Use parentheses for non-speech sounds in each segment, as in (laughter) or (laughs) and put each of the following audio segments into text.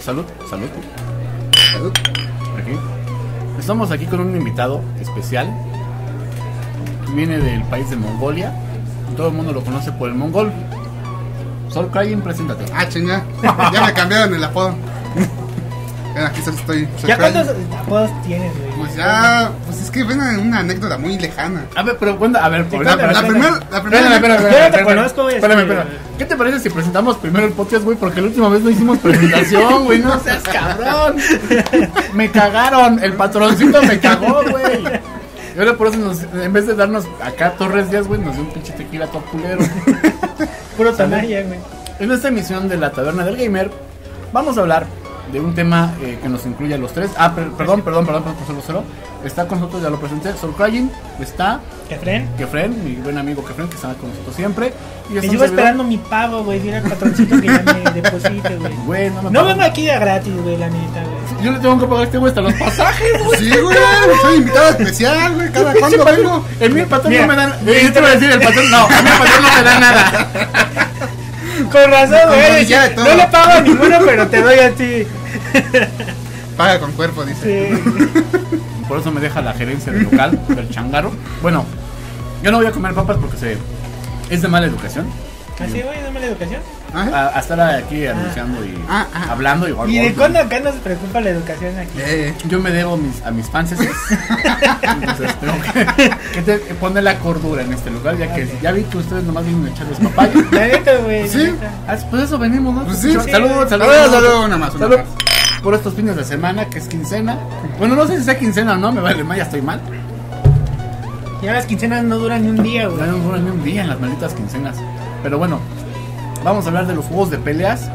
Salud, salud. Salud. Aquí. Estamos aquí con un invitado especial. Viene del país de Mongolia. Todo el mundo lo conoce por el mongol. Sol Crying, preséntate. Ah, chinga. (laughs) Ya me cambiaron el apodo. (laughs) Ya, Aquí solo estoy. soy ¿Ya cuántos apodos tienes, güey? Pues ya, pues es que ven una anécdota muy lejana. A ver, pero cuenta, a ver, por La, la primera, la Espérame, primera. espérame, espérame, espérame. Espérame, espérame. ¿Qué te parece si presentamos primero el podcast, güey? Porque la última vez no hicimos presentación, güey. No seas cabrón. Me cagaron. El patroncito me cagó, güey. Y ahora por eso nos, en vez de darnos acá Torres Díaz, güey, nos dio un pinche tequila todo culero. Puro tanaya, güey. En esta emisión de la Taberna del Gamer vamos a hablar de un tema eh, que nos incluye a los tres. Ah, per- perdón, perdón, perdón, perdón, por cero. Está con nosotros, ya lo presenté, Soul Crying, está Efren. Kefren, mi buen amigo Kefren, que está con nosotros siempre. Y sigo esperando mi pago, güey. Dile al patroncito que ya me (laughs) deposite, güey. Güey, no me No vengo aquí de gratis, güey, la neta, güey. Yo le tengo que pagar a este güey hasta los pasajes, (laughs) güey. Sí, güey. Soy invitado especial, güey. Cada cuando vengo. El mío el patrón Mira, no me dan. Eh, Yo te voy a decir, el patrón no, a mí el patrón no me da nada. (laughs) Con razón, Con güey. rodilla de todo. No le pago a ninguno, pero te doy a ti. (laughs) Paga con cuerpo, dice. Sí. (laughs) Por eso me deja la gerencia del local, del changaro. Bueno, yo no voy a comer papas porque se, es de mala educación. Así, güey, dame la educación. Ajá. A, a estar aquí anunciando y Ah, ah. hablando y ¿Y de cuándo acá nos preocupa la educación aquí? Eh, Yo me debo mis, a mis fans. (laughs) Entonces tengo que, que te- que poner la cordura en este lugar, ya que ya vi que ustedes nomás vienen a echarles papaya. (laughs) La neta, güey. la Sí. neta. Ah, pues eso venimos, ¿no? Pues sí. Salud, Sí. salud, salud. Salud, salud, una más, una Salud. más. Por estos fines de semana, que es quincena. Bueno, no sé si sea quincena o no, me vale más, ya estoy mal. Ya las quincenas no duran ni un día, güey. Ya no duran ni un día en las malditas quincenas. Pero bueno, vamos a hablar de los juegos de peleas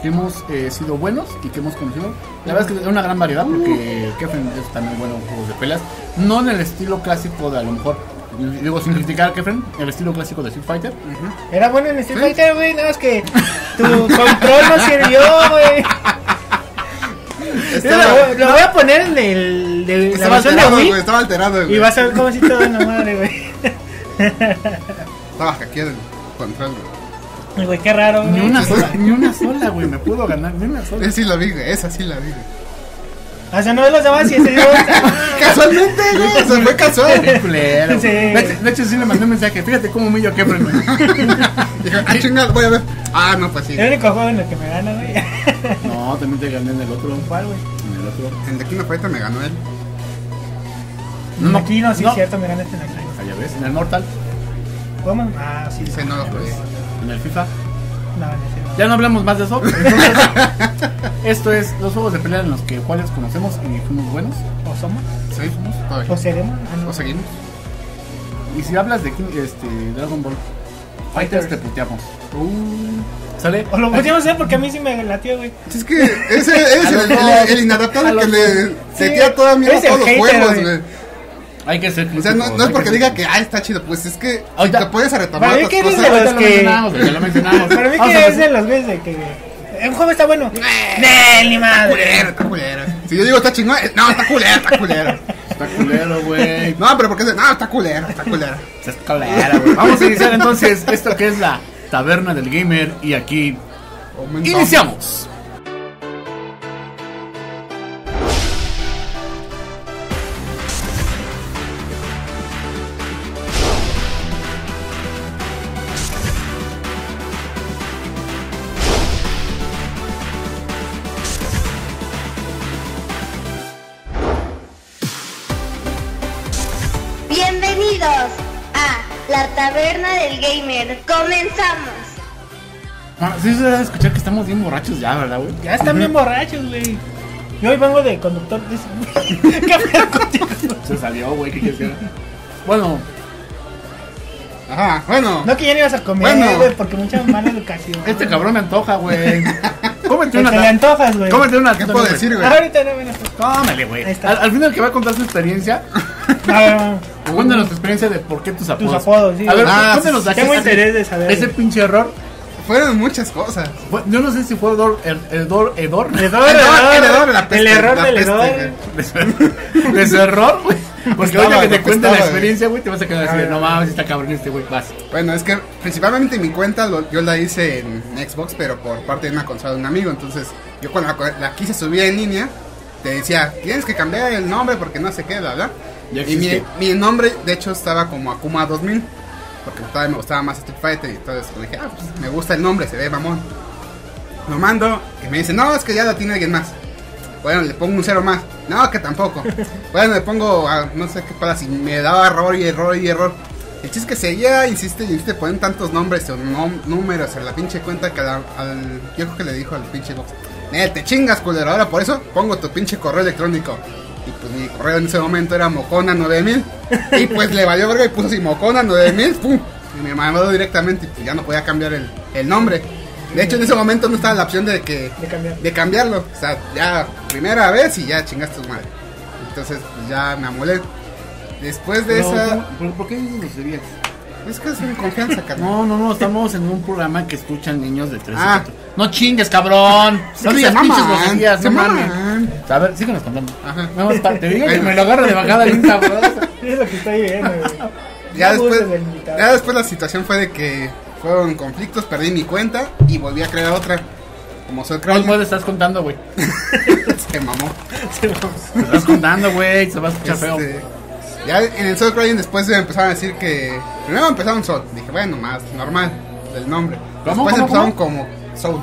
que hemos eh, sido buenos y que hemos conocido. La verdad es que es una gran variedad porque Kefren es también bueno en juegos de peleas. No en el estilo clásico de a lo mejor, digo sin criticar a Kefren, el estilo clásico de Street Fighter. Era bueno en Street Sí. Fighter, güey. Nada más que tu control no sirvió, güey. estaba, Lo, lo voy a poner en el de la estaba versión de alterado, Wii güey. Estaba alterado, y güey. vas a ver cómo si todo en la madre, güey. Estaba hackeado el control, güey. Güey, qué raro, Ni una sola, ni una sola, güey, me pudo ganar, ni una sola. Esa sí la vi, güey. Esa sí la vi, güey. O sea, no es los demás y se dio. Casualmente, güey. O sea, fue casual. Qué culero, Sí. güey. De, hecho, de hecho, sí le mandé un mensaje. Fíjate cómo humillo a Kefren, güey. (laughs) Dije, ah, chingada, voy a ver. Ah, no, pues sí. El único juego en el que me gana, güey. No, también te gané en el otro. ¿Cuál, güey? En el otro. En The King of Fighters me ganó él. No, Aquí no, sí no. es cierto, me ganaste en la calle. Ah, ya ves, en el Mortal, ¿Cómo? Ah, sí. Ese no lo jugué. en el FIFA. No, no. Ya no hablamos más de eso. Entonces, (laughs) esto es los juegos de pelea en los que cuales conocemos y fuimos buenos. ¿O somos? Sí, todavía. ¿O seremos? Ah, no. ¿O seguimos? Y si hablas de King- este, Dragon Ball Fighters, te puteamos. Uh, ¿Sale? O lo podríamos hacer porque a mí sí me latió, güey. es que ese (laughs) es el, el, los que le se Sí. tira toda mierda a todos los hater, juegos, güey. Hay que ser O sea, no, no es porque que diga que, ah, está chido, pues es que Ahorita- te puedes retomar Para mí otras que eres de los que- lo mencionamos. Para mí que es de los güeyes de que. Un juego está bueno. ¡Nel, ni Está madre! culero, está culero. Si yo digo está chingón, eh, no, está culero, está culero. Está culero, güey. No, pero porque no, está culero, está culero. Está culero, güey. Vamos a iniciar entonces esto que es la taberna del gamer y aquí iniciamos. Gamer. Comenzamos. Ah, sí se debe escuchar que estamos bien borrachos ya, ¿verdad, güey? Ya están bien borrachos, güey. Yo hoy vengo de conductor de ese. (laughs) ¿Qué pedo contigo? Se salió, güey, ¿qué quieres que haga? Bueno, Ajá, bueno. No que ya no ibas a comer, Bueno. güey, porque mucha mala educación. este cabrón me antoja, güey. (laughs) Cómete Te una. le antojas, güey. Cómete una. ¿Qué puedo decir, güey? Ahorita no ven Cómele, güey. Al final que va a contar su experiencia, No, cuéntanos tu experiencia de por qué tus apodos. apodos, sí. A ver, Ah, cuéntanos sí, tengo así, interés de saber. Ese pinche error. Fueron muchas cosas. fue- yo no sé si fue Edor. El, Edor. Edor. El error, El error, el el error, error, la peste, el error la del peste, error. güey. De su, error, güey. Porque ahorita que te cuente la experiencia, güey, te vas a quedar así de, no mames, está cabrón este güey, vas. Bueno, es que principalmente mi cuenta lo- yo la hice en Xbox, pero por parte de una consola de un amigo. Entonces, yo cuando la, la quise subir en línea, te decía, tienes que cambiar el nombre porque no sé qué, bla, bla. Y mi, mi nombre, de hecho, estaba como Akuma 2000, porque todavía me gustaba más Street Fighter. Y entonces le dije, ah, pues me gusta el nombre, se ve mamón. Lo mando y me dice, no, es que ya lo tiene alguien más. Bueno, le pongo un cero más. No, que tampoco. (laughs) bueno, le pongo, ah, no sé qué pasa, si me daba error y error y error. El chiste es que seguía, insiste y insiste, ponen tantos nombres o nom- números en la pinche cuenta que al, al- yo creo que le dijo al pinche box. "Nel, te chingas, culero, ahora por eso pongo tu pinche correo electrónico. Y pues mi correo en ese momento era Mocona9000. Y pues le valió verga y puso así Mocona9000, pum. Y me mandó directamente y pues ya no podía cambiar el, el nombre. De hecho, en ese momento no estaba la opción de que De cambiar. de cambiarlo. O sea, ya primera vez y ya chingaste tu madre. Entonces, pues ya me amolé. Después de Pero, esa. ¿por, por qué dices groserías? Es que es en confianza, carnal. No, no, no, estamos en un programa que escuchan niños de 13 Ah. No chingues, cabrón. No digas se pinches groserías, se no mames. A ver, síguenos contando. Ajá. Nada más pa- te digo que me lo agarro de bajada bien cabrón. (laughs) Es lo que estoy viendo, güey. Ya No después, ya después la situación fue de que fueron conflictos, perdí mi cuenta y volví a crear otra. Como soy ¿Cuál estás contando, güey? (laughs) (laughs) se mamó. Te estás contando, güey. Se va a escuchar feo. Este, ya en el Soul Crying después me empezaron a decir que. Primero empezaron Soul. Dije, bueno, más normal del nombre. ¿Cómo, después cómo, empezaron cómo? como Soul.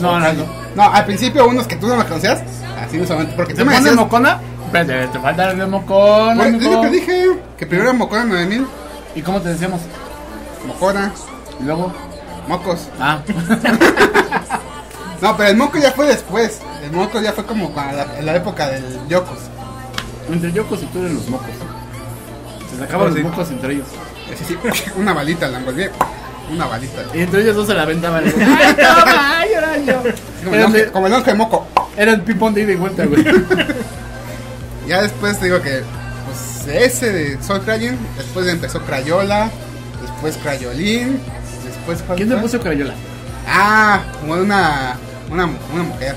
No, no, Crying. No, al principio unos que tú no los conocías. Así en ese momento. Porque ¿Te tú me pones decías. mocona? Espérate, te falta el de mocona. Pues, es lo amigo. que dije. Que primero era Mocona 9000. ¿Y cómo te decíamos? Mocona. Y luego. Mocos. Ah, (laughs) No, pero el moco ya fue después. El moco ya fue como para la, en la época del Yokos. entre Yocos y tú eres los mocos. Se sacaban los sí. mocos entre ellos. Ese sí, (laughs) una balita la envolví. Una balita. Y entre ellos dos se la aventaban. (laughs) ¡Ay, toma! ¡Ay, ahora yo! Como el de- como el de moco. era el pipón de ida y vuelta, güey. (laughs) Ya después te digo que, pues ese de Soul Crying, después empezó Crayola, después Crayolín, después ¿cuál ¿Quién te puso Crayola? Ah, como una, una, una mujer.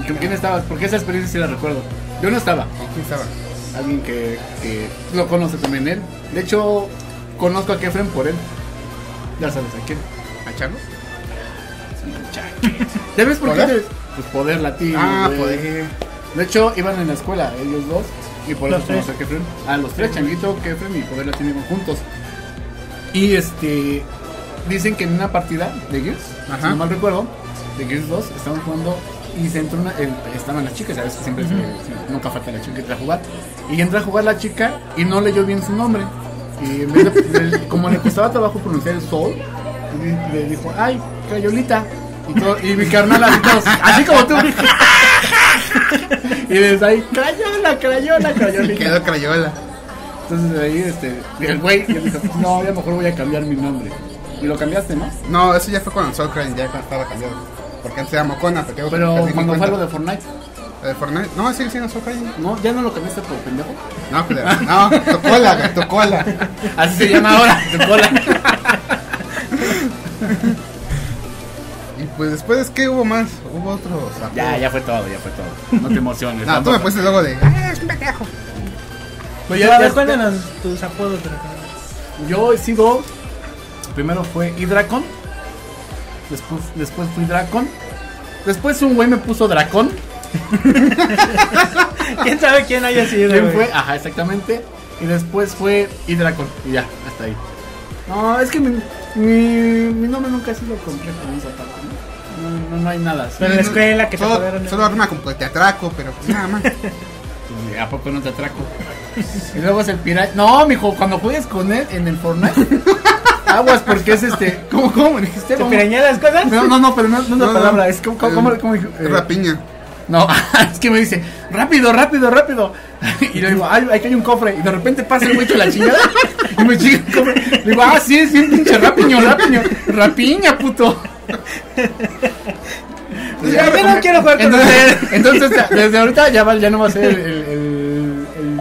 ¿Y con quién estabas? Porque esa experiencia sí la recuerdo. Yo no estaba. ¿Con quién estaba? Alguien que, que lo conoce también él. De hecho, conozco a Kefren por él. Ya sabes a quién. ¿A Chango? ¿Ya ves por qué? Pues poder latino. Ah, güey. poder. De hecho, iban en la escuela, ellos dos. Y por Los eso conocí a tres. Kefren. Ah, los tres, Changuito, Kefren y Poder Latino iban juntos. Y este. Dicen que en una partida de Gears, Ajá. si no mal recuerdo, de Gears 2, estaban jugando y se entró una. el- estaban las chicas, sabes que siempre se- se- nunca falta la chica que entra a jugar. Y entra a jugar la chica y no leyó bien su nombre. Y en vez de- como le costaba trabajo pronunciar el sol, le, dijo, ay, Crayolita. Y, todo, y mi carnal así, como tú. (laughs) y desde ahí, Crayola, Crayola, Crayolita. (laughs) Quedó Crayola. Entonces de ahí, este, el güey dijo, no, ya mejor voy a cambiar mi nombre. Y lo cambiaste, ¿no? No, eso ya fue con el Soul ya estaba cambiado. Porque antes era Mocona, pero, Pero cuando fue lo de Fortnite, ¿De Fortnite? No, sigue siendo Soul Crying. ¿no? ¿Ya no lo cambiaste por pendejo? No, culero. No, tu cola, tu cola. Así se llama ahora, tu cola. Y pues después, ¿qué hubo más? Hubo otros. ya, ya fue todo, ya fue todo. No te emociones. (laughs) No, tú me pusiste luego de. "Ah, es un pendejo". Pues Ya, ya- tus apodos cámara. Yo he sido. Primero fue Hydracon. Después, después fui Dracon. Después un güey me puso Dracon. (laughs) ¿Quién sabe quién haya sido? ¿Quién fue? Ajá, exactamente. Y después fue Hydracon. Y ya, hasta ahí. No, es que mi, mi, mi nombre nunca ha sido complejo en esa. ¿no? No, no, no hay nada. Pero en la escuela que se Solo, de- solo rima como que te atraco, pero pues nada más. Pues, (laughs) ¿A poco no te atraco? Y luego es el pirata. No, mijo, cuando juegues con él en el Fortnite, (laughs) aguas porque es este. ¿Cómo, cómo me dijiste? ¿Te las cosas? No, no, no, pero no, no es una No, palabra, es como, como, eh, como dijo. Es eh, rapiña. No, (laughs) es que me dice, rápido, rápido, rápido. (laughs) Y le digo, ay, aquí hay un cofre. Y de repente pasa el güey con la chingada. (laughs) Y me chinga el cofre. Le digo, ah, sí, bien pinche rapiño, rapiño. Rapiña, puto. Ya, yo no quiero jugar con entonces, entonces, desde ahorita ya, va- ya no va a ser el, el, el-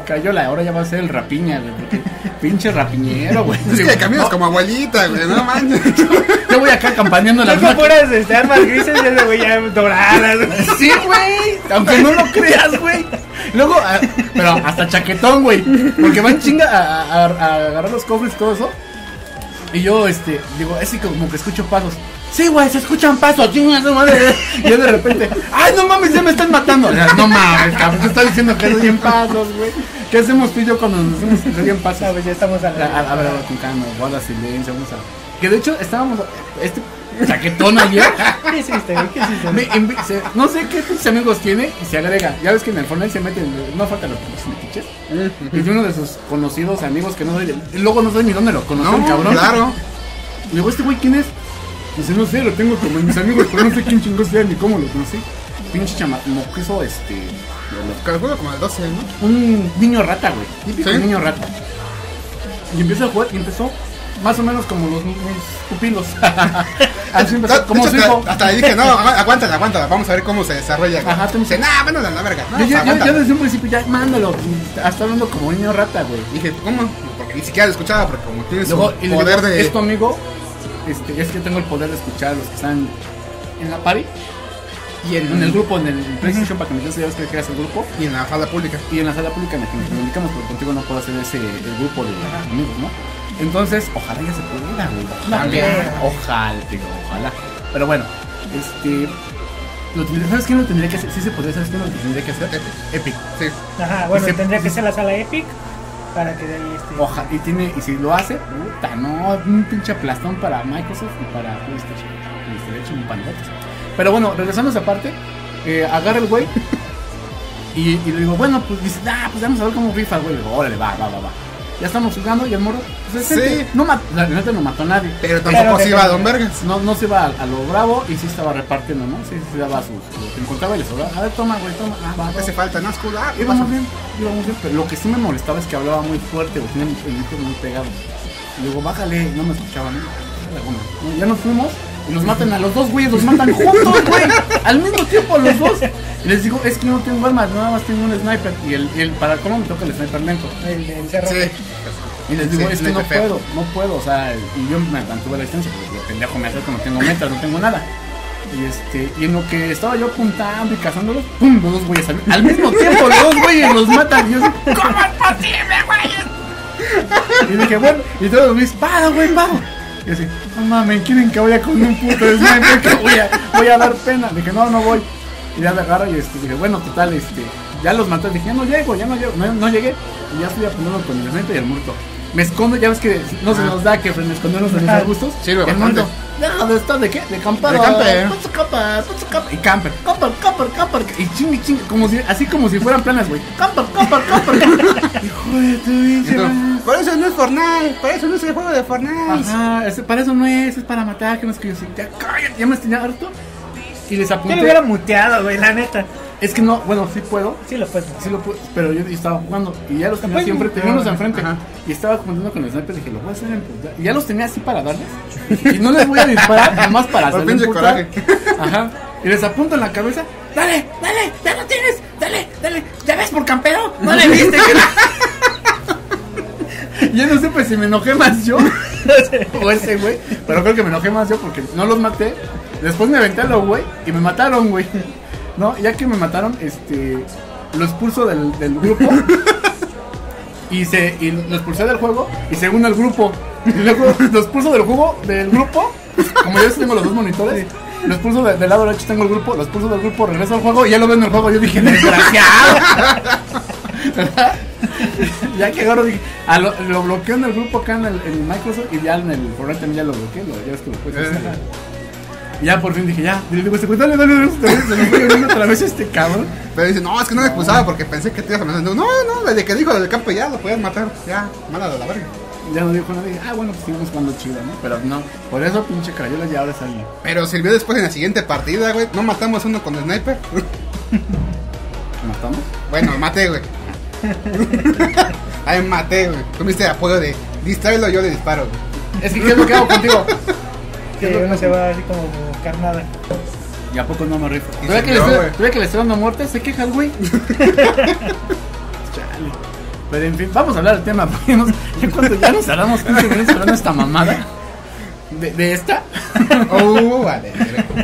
el Crayola, ahora ya va a ser el rapiña, güey. Porque (laughs) pinche rapiñero, güey. Es que caminas no, como abuelita, güey, no manches. (laughs) Yo voy acá campaneando las máquinas. puras este, armas grises y ese güey ya doradas. (laughs) Sí, güey. Aunque no lo creas, güey. Luego, ah, pero hasta chaquetón, güey. Porque van chinga a, a- a agarrar los cofres y todo eso. Y yo, este, digo, es que como que escucho pasos. Sí, güey, se escuchan pasos, chinga su madre. Y yo de repente, ay, no mames, ya me están matando. O sea, no mames, cabrón, te estás diciendo que se pasos, güey. ¿Qué hacemos tú y yo cuando nos decimos que se oyen pasos? Sabes, ya estamos a A, a, a la. ver, a ver, con calma, guarda silencio, vamos a. Que de hecho estábamos. Este chaquetón ayer. ¿Qué hiciste? ¿Qué hiciste? Me invi- se- no sé qué amigos tiene y se agrega. Ya ves que en el Fortnite se meten, no falta los metiches. Y de uno de sus conocidos amigos que no sé, y luego no sé ni dónde lo conoció el No, cabrón. claro. Y luego, ¿este güey quién es? Dice, no sé, lo tengo como en mis amigos, pero no sé quién chingos sea ni cómo lo conocí. Pinche chama, moquizo, este. Calculo como el 12, ¿no? Un niño rata, güey. Típico ¿Sí? niño rata. Y empieza a jugar y empezó más o menos como los mis pupilos. (laughs) Así empezó, como De su hijo. hasta, le dije, no, agu- aguántala, aguántala, vamos a ver cómo se desarrolla. güey. Ajá, tú me Dice, nah, bueno, la verga. No, Yo, yo- yo- aguántala. yo desde un principio ya, mándalo. Hasta hablando como niño rata, güey. Dije, ¿cómo? Porque ni siquiera lo escuchaba, porque como tienes Luego, le poder de... es tu amigo. Este, es que tengo el poder de escuchar a los que están en la party. Y en, en el grupo, en el PlayStation, para que me digas, ya ves que creas el grupo. Y en la sala pública. Y en la sala pública en la que nos comunicamos, porque contigo no puedo hacer ese el grupo de amigos, ¿no? Entonces, ojalá ya se pudiera, güey. Ojalá, ojalá, digo, ojalá. Pero bueno, este. Lo tendría- ¿Sabes quién lo tendría que hacer? Sí se podría, ¿sabes quién lo tendría que hacer? Epic. Sí. Ajá, bueno, se- tendría que ser la sala Epic para que de ahí este. Ojalá, y tiene, y si lo hace, puta, no, un pinche aplastón para Microsoft y para PlayStation. Pero bueno, regresando a esa parte, eh, agarra el güey (laughs) y, y le digo, bueno, pues dice, ah, pues vamos a ver cómo rifa, güey. Le digo, órale, va, va, va, va. Ya estamos jugando y el moro, pues Sí. no mató, la neta no mató a nadie. Pero tampoco se iba a Don. Vergas. No, no se iba a, a lo bravo y sí estaba repartiendo, ¿no? Sí, sí daba sus. Lo que encontraba y le sobraba. A ver, toma, güey, toma. Ah, va, hace falta, no, es cool. Ah, ¿qué Íbamos bien, íbamos bien, pero lo que sí me molestaba es que hablaba muy fuerte, güey, tenía el micro muy pegado. Y luego, bájale, no me escuchaban. No, Ya nos fuimos y nos matan a los dos, güeyes, los matan juntos, (laughs) güey, al mismo tiempo los dos. Y les digo, es que yo no tengo armas, nada más tengo un sniper. Y el, y el para cómo me toca el sniper lento. El, el cerro. Sí. Y les digo, Sí, es que no feo. puedo, no puedo, o sea, y yo me mantuve la distancia, porque el pendejo me acerco, no tengo metas, no tengo nada. Y este, y en lo que estaba yo apuntando y cazándolos, ¡pum! Los dos güeyes al, al mismo tiempo, los dos güeyes los matan. Y yo así, ¿cómo es posible, güeyes? Y dije, bueno, y todos los güeyes, para, güey, para. Y así, no mames, quieren que vaya con un puto sniper (laughs) que voy a, voy a dar pena. Dije, no, no voy. Y ya me agarro y este, dije, bueno, total, este, ya los maté. Dije, ya no llego, ya no llego, no, no llegué. Y ya estoy apuntando con el sniper y el muerto. Me escondo, ya ves que no se Ah. nos da que escondernos en los arbustos. Sí, lo muerto. Deja de estar de qué? De camper. De camper. Pon su camper, pon su camper. Y camper, camper, camper, camper. Y ching, ching, como si, así como si fueran planas, güey. Camper, camper, camper. (laughs) Hijo de tu madre. Por eso no es Fortnite, por eso no es el juego de Fortnite. Ajá, ese- para eso no es, es para matar, que no es que yo sí. Ya cállate, ya me tenía harto. Y les Yo apunté. lo hubiera muteado, güey, la neta. Es que no, bueno, sí puedo. Sí lo puedes. Sí lo puedo, pero yo estaba jugando y ya los tenía enfrente, tenía unos enfrente ajá. y estaba comentando con el sniper y dije, lo voy a hacer en puta. Y ya los tenía así para darles (laughs) y no les voy a disparar, nomás para Por hacer coraje. Ajá. Y les apunto en la cabeza, dale, dale, ya lo tienes, dale, dale, ya ves por campero, no le viste que no? (laughs) Ya no supe si me enojé más yo (laughs) o ese güey, pero creo que me enojé más yo porque no los maté. Después me aventé a los güey y me mataron, güey. No, ya que me mataron, este lo expulso del, del grupo (laughs) y se y lo expulsé del juego y se une al grupo. Y luego lo expulso del juego del grupo, como yo tengo los dos monitores. Lo expulso de- del lado derecho, tengo el grupo, lo expulso del grupo, regreso al juego y ya lo veo en el juego. Yo dije, desgraciado. (laughs) Ya que agarro dije, ah, lo, lo bloqueo en el grupo acá en el en Microsoft y ya en el Fortnite también ya lo bloqueé, lo, ya ves que lo puedes hacer. Ya por fin dije, ya, y le digo, güey, dale, dale, dale, se me fue viendo otra vez este cabrón. Pero dice, no, es que no me expulsaba porque pensé que te ibas a matar. No, no, desde que dijo del campo ya lo podías matar. Ya, mala de la verga. Ya no dijo dije, ah, bueno, pues seguimos jugando chido, ¿no? Pero no, por eso pinche Crayola ya ahora alguien. Pero sirvió después en la siguiente partida, güey. No matamos uno con el sniper. (laughs) ¿Matamos? Bueno, maté, güey. (laughs) Ay, maté, güey. Diste apoyo de distraerlo, yo le disparo, güey. Es que, ¿qué es lo que hago contigo? Que uno se va así como carnada. ¿Y a poco no me rifo? Y ¿Todavía se que, le que le estoy dando muerte? ¿Se queja el güey? (laughs) Chale. Pero en fin, vamos a hablar del tema. (laughs) ya, cuando ya nos tardamos 15 minutos hablando esta mamada. De, de esta. Oh, vale.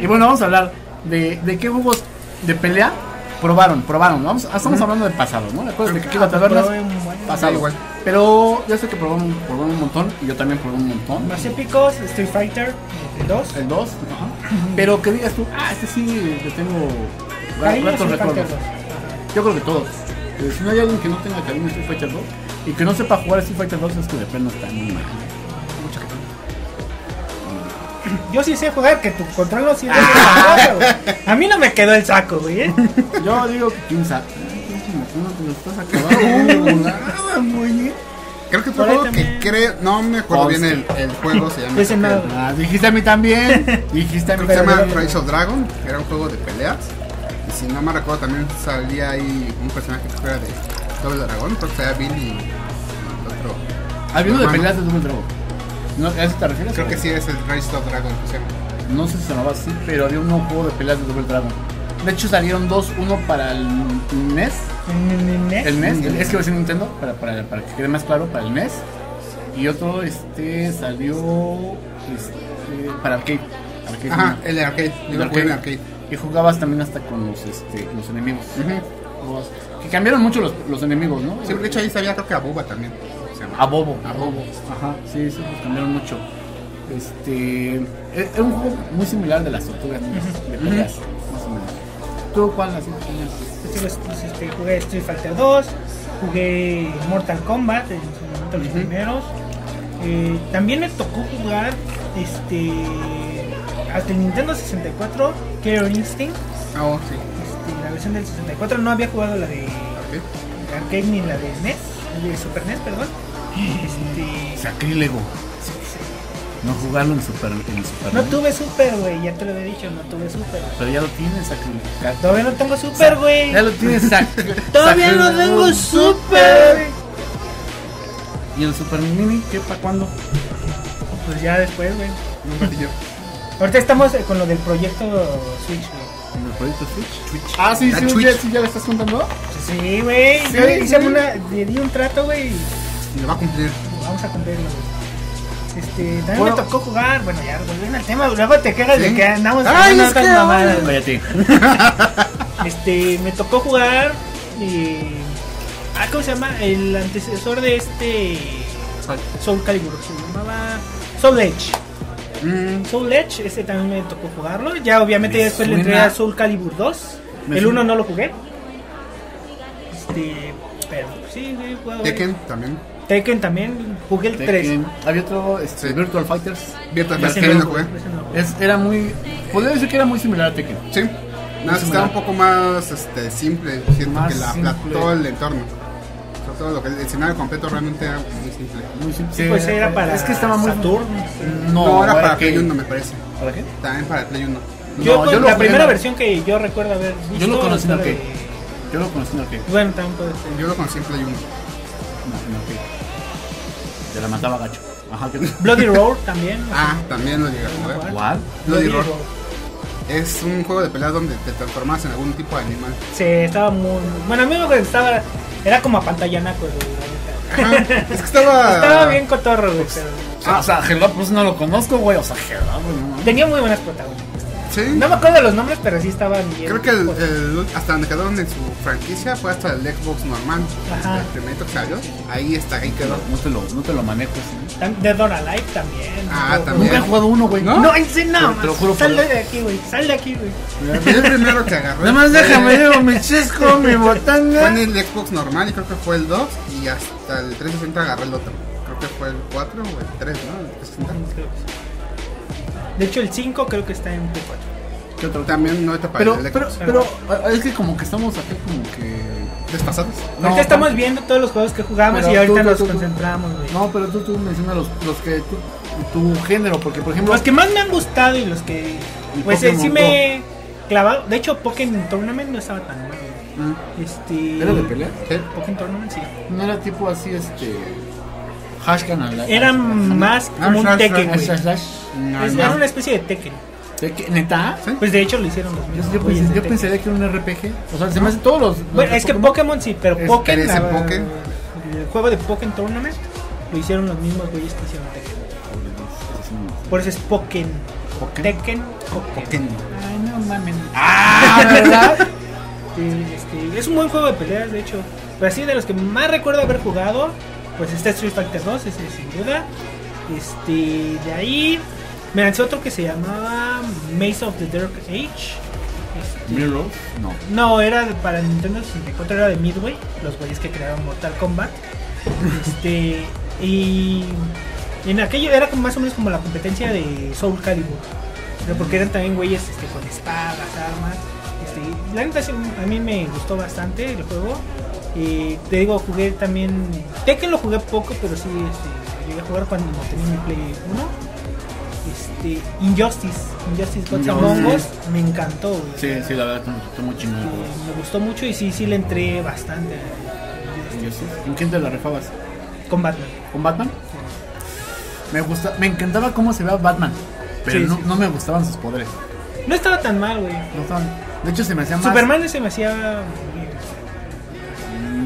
Y bueno, vamos a hablar de, de qué juegos de pelea probaron, probaron. Vamos, ah, estamos hablando del pasado, ¿no? Que aquí la taberna Probé es un buen. pasado. Sí, igual. Pero ya sé que probaron, probaron un montón y yo también probé un montón. Más épicos, Street Fighter, el 2. El 2, pero que digas tú, ah, este sí le tengo Cariño ratos Street Fighter recuerdos. 2. Yo creo que todos. Eh, si no hay alguien que no tenga cariño a Street Fighter 2 y que no sepa jugar a Street Fighter 2 es que de plano está muy mal. Yo sí sé jugar, que tu control no sirve. Ah. nada. A mí no me quedó el saco, güey. ¿eh? Yo digo que quién sabe. Ay, pinche Matuna, te lo estás acabando de volada, güey. Creo que otro juego que creo, no me acuerdo bien el, el juego, se llama. Ese no. Ah, dijiste a mí también. Dijiste a mí Creo que se llama. Rise of Dragon, que era un juego de peleas. Y si no me recuerdo, también salía ahí un personaje que era de Doble Dragón, creo que sea Billy y el otro. Había uno de peleas de Double Dragon. ¿No? ¿A eso te refieres? Creo que sí es el Rise of Dragon que se llama. No sé si se llamaba así, pero había un nuevo juego de peleas de Double Dragon. De hecho salieron dos, uno para el NES, el NES, el- es que va a ser Nintendo, para, para, para que quede más claro, para el NES. Y otro este salió este, para arcade. arcade Ajá, el de arcade. El jugué en arcade. arcade. Y jugabas también hasta con los este, los enemigos. Ujú. Jugabas- Que cambiaron mucho los, los enemigos, ¿no? Sí, de hecho ahí sabía creo que a Buba también. Se llama. A Bobo. A Bobo. Ajá, sí, sí, pues cambiaron mucho. Este. Es es un juego muy similar de las tortugas ninjas, de peleas, más o menos. ¿Tú cuál así tenías? Este, pues, este, jugué Street Fighter 2, jugué Mortal Kombat, en su momento los primeros. Eh, también me tocó jugar este hasta el Nintendo 64, Killer Instinct, Ah, oh, sí. este, la versión del 64. No había jugado la de Arcade. arcade ni la de NES, de Super NES, perdón. Este, Sacrílego. No jugarlo en Super, en Super no tuve Super, güey, ya te lo había dicho, no tuve Super. Pero ya lo tienes, sacrílego. Todavía no tengo Super, güey. Ya lo tienes, sac- (laughs) Todavía no sacrílego. tengo Super. ¿Y el Super Mini? ¿Qué? ¿Para cuándo? Pues ya después, güey. Ahorita estamos eh, con lo del proyecto Switch, güey. ¿En el proyecto Switch? Ah, sí, sí, Twitch. ya, sí, ya le estás contando. Sí, güey. Sí, Yo le hice sí. una, le di un trato, güey. Y Y lo va a cumplir. Vamos a cumplirlo, güey. Este, también Bueno. me tocó jugar, bueno, ya volviendo al tema, luego te quejas de que andamos Ay, es otras que- mamadas. Cállate. (laughs) Este, me tocó jugar y ah, ¿cómo se llama? El antecesor de este Soul Calibur, se llamaba Soul Edge. Mm, Soul Edge, ese también me tocó jugarlo. Ya obviamente Me después le entré a Soul Calibur 2. Me el suena- 1 no lo jugué. Este, pero sí, sí, he jugado. Tekken también. Tekken también, jugué el 3. Tekken. Había otro, este. Virtual Fighters. Virtual Ese Fighter no jugué. Es, era muy. Podría decir que era muy similar a Tekken. Sí. Nada, más estaba un poco más este, simple. Siento Más que la, simple. la- todo el entorno. Sobre todo lo que el escenario completo realmente era muy simple. Muy simple. Sí, pues era para Es que estaba muy. Saturn. No, No, era para. Play 1 me parece. ¿Para qué? También para Play 1. Yo, No, con yo lo la primera en- versión que yo recuerdo haber visto. Yo lo conocí en de- Yo lo conocí en arcade. Bueno, también puede ser. Yo lo conocí en Play 1. No. Te la mataba gacho. Ajá, ¿qué? (laughs) Bloody Roar también. Ah, también lo llegué a jugar. ¿Cuál? Bloody Bloody Roar. Es un juego de peleas donde te transformas en algún tipo de animal. Sí, estaba muy, Bueno, a mí me gustaba. Era como la neta. Ajá, es que (laughs) estaba. Estaba bien cotorro, güey. pero Ah, o sea, Hello pues no lo conozco, güey. O sea, güey, no. Tenía muy buenas protagonistas. Sí. No me acuerdo de los nombres, pero sí estaban bien. Creo que el, el- hasta donde quedaron en su franquicia fue hasta el Xbox normal. Ajá. El primerito que salió. Ahí está, ahí quedó. No te lo, no te lo manejo así. Tam- Dead or Alive también. Ah, No, también. Nunca he jugado uno, güey. ¿No? No, en serio, no. Te lo juro Sal por- de aquí, güey. Sal de aquí, güey. Fue el primero que agarré. Nada más déjame, llevo mi chesco, (laughs) mi Fue en el Xbox normal y creo que fue el 2. Y hasta el 360 agarré el otro. Creo que fue el 4 o el 3, ¿no? El 360. De hecho, el 5 creo que está en P4. ¿Qué otro? También no te para Pero, el pero, pero, ah, es que como que estamos aquí como que... ¿Despasados? No, ahorita estamos tam- viendo todos los juegos que jugamos Pero y ahorita tú, tú, nos tú, concentramos, güey. No, pero tú, tú mencionas los, los que tú, tu género, porque por ejemplo... Los que más me han gustado y los que. Y Pues eh, Pokémon sí me he clavado. De hecho, Pokémon Tournament no estaba tan mal. güey. Mm. Este. ¿Era de pelea? ¿Sí? Pokémon Tournament sí. No era tipo así, este... Era más como un Tekken, güey. Era una especie de Tekken. ¿Neta? ¿Sí? Pues de hecho lo hicieron los Yo, mismos. yo, pensé- yo que era un RPG. O sea, se me hace todos los... los Bueno, es que Pokémon. Pokémon sí, pero Pokémon. Pokémon. el juego de Pokémon Tournament lo hicieron los mismos güeyes que hicieron Tekken. Por eso es Pokémon. Tekken, Pokémon. Pokémon. Ay, no mames. Ah, (laughs) ¿verdad? Sí, este, es un buen juego de peleas, de hecho. Pero así de los que más recuerdo haber jugado, pues está Street Fighter 2, ese sin duda. Este, de ahí me lancé otro que se llamaba Maze of the Dark Age. Este, Mirror. No. no, era de- para Nintendo 64, era de Midway, los güeyes que crearon Mortal Kombat. Este, (laughs) y en aquello era como más o menos como la competencia de Soul Calibur. O sea, porque eran también güeyes este, con espadas, armas. Este, la neta a mí me gustó bastante el juego. Y te digo, jugué también. Tekken lo jugué poco, pero sí este, llegué a jugar cuando tenía mi Play 1. Este, Injustice, Injustice Gods Among Us, me encantó. güey. Sí, sí, la verdad, el Este, juego. me gustó mucho y sí, sí le entré bastante a sí. ¿En quién te la refabas? con Batman. ¿Con Batman? Me gusta, me encantaba cómo se veía Batman, pero Sí, no, sí. no me gustaban sus poderes. No estaba tan mal, güey. No estaban- de hecho, se me hacía más. Superman ese me hacía.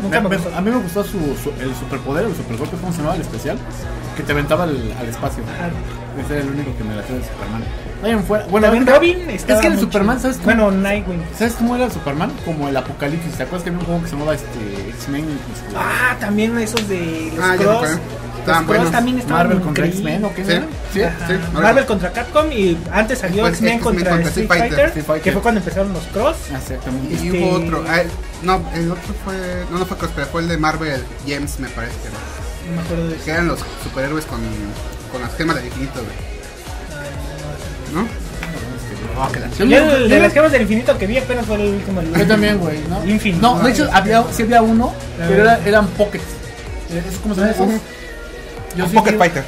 Nunca me me- gustó. a mí me gustó su, su- el superpoder, el supergolpe, ¿cómo se llamaba? El especial, que te aventaba al, al espacio. Ajá. Ese era el único que me latió de Superman. Ahí en fuera, bueno, También ahorita- Robin es que el Superman. ¿sabes cómo? Bueno, Nightwing. ¿Sabes cómo era el Superman? Como el apocalipsis. ¿Te acuerdas que había un juego que se llamaba este, X-Men? Pues, Ah, también esos de los Ah, Cross. Estaban buenos. también estaban Marvel contra. X-Men o qué Sí. Sí. Marvel. Marvel. contra Capcom y antes salió Después X-Men contra, contra Street Fighter, Fighter. Street Fighter. que fue cuando empezaron los Cross. Exactamente. Y Este- hubo otro. No, el otro fue. No, no fue Cosplay, fue el de Marvel Gems, me parece. que era. No me acuerdo de Que eran los superhéroes con, con las gemas del infinito, güey. ¿No? Ah, que la- Yo de las gemas del infinito que vi apenas fue el último. el Yo también, güey, ¿no? Infinite. No, de hecho, había, sí había uno, pero era- eran pockets. Eh, ¿Es cómo se llama eso? Ujú. Yo Un sí Pocket Fighter.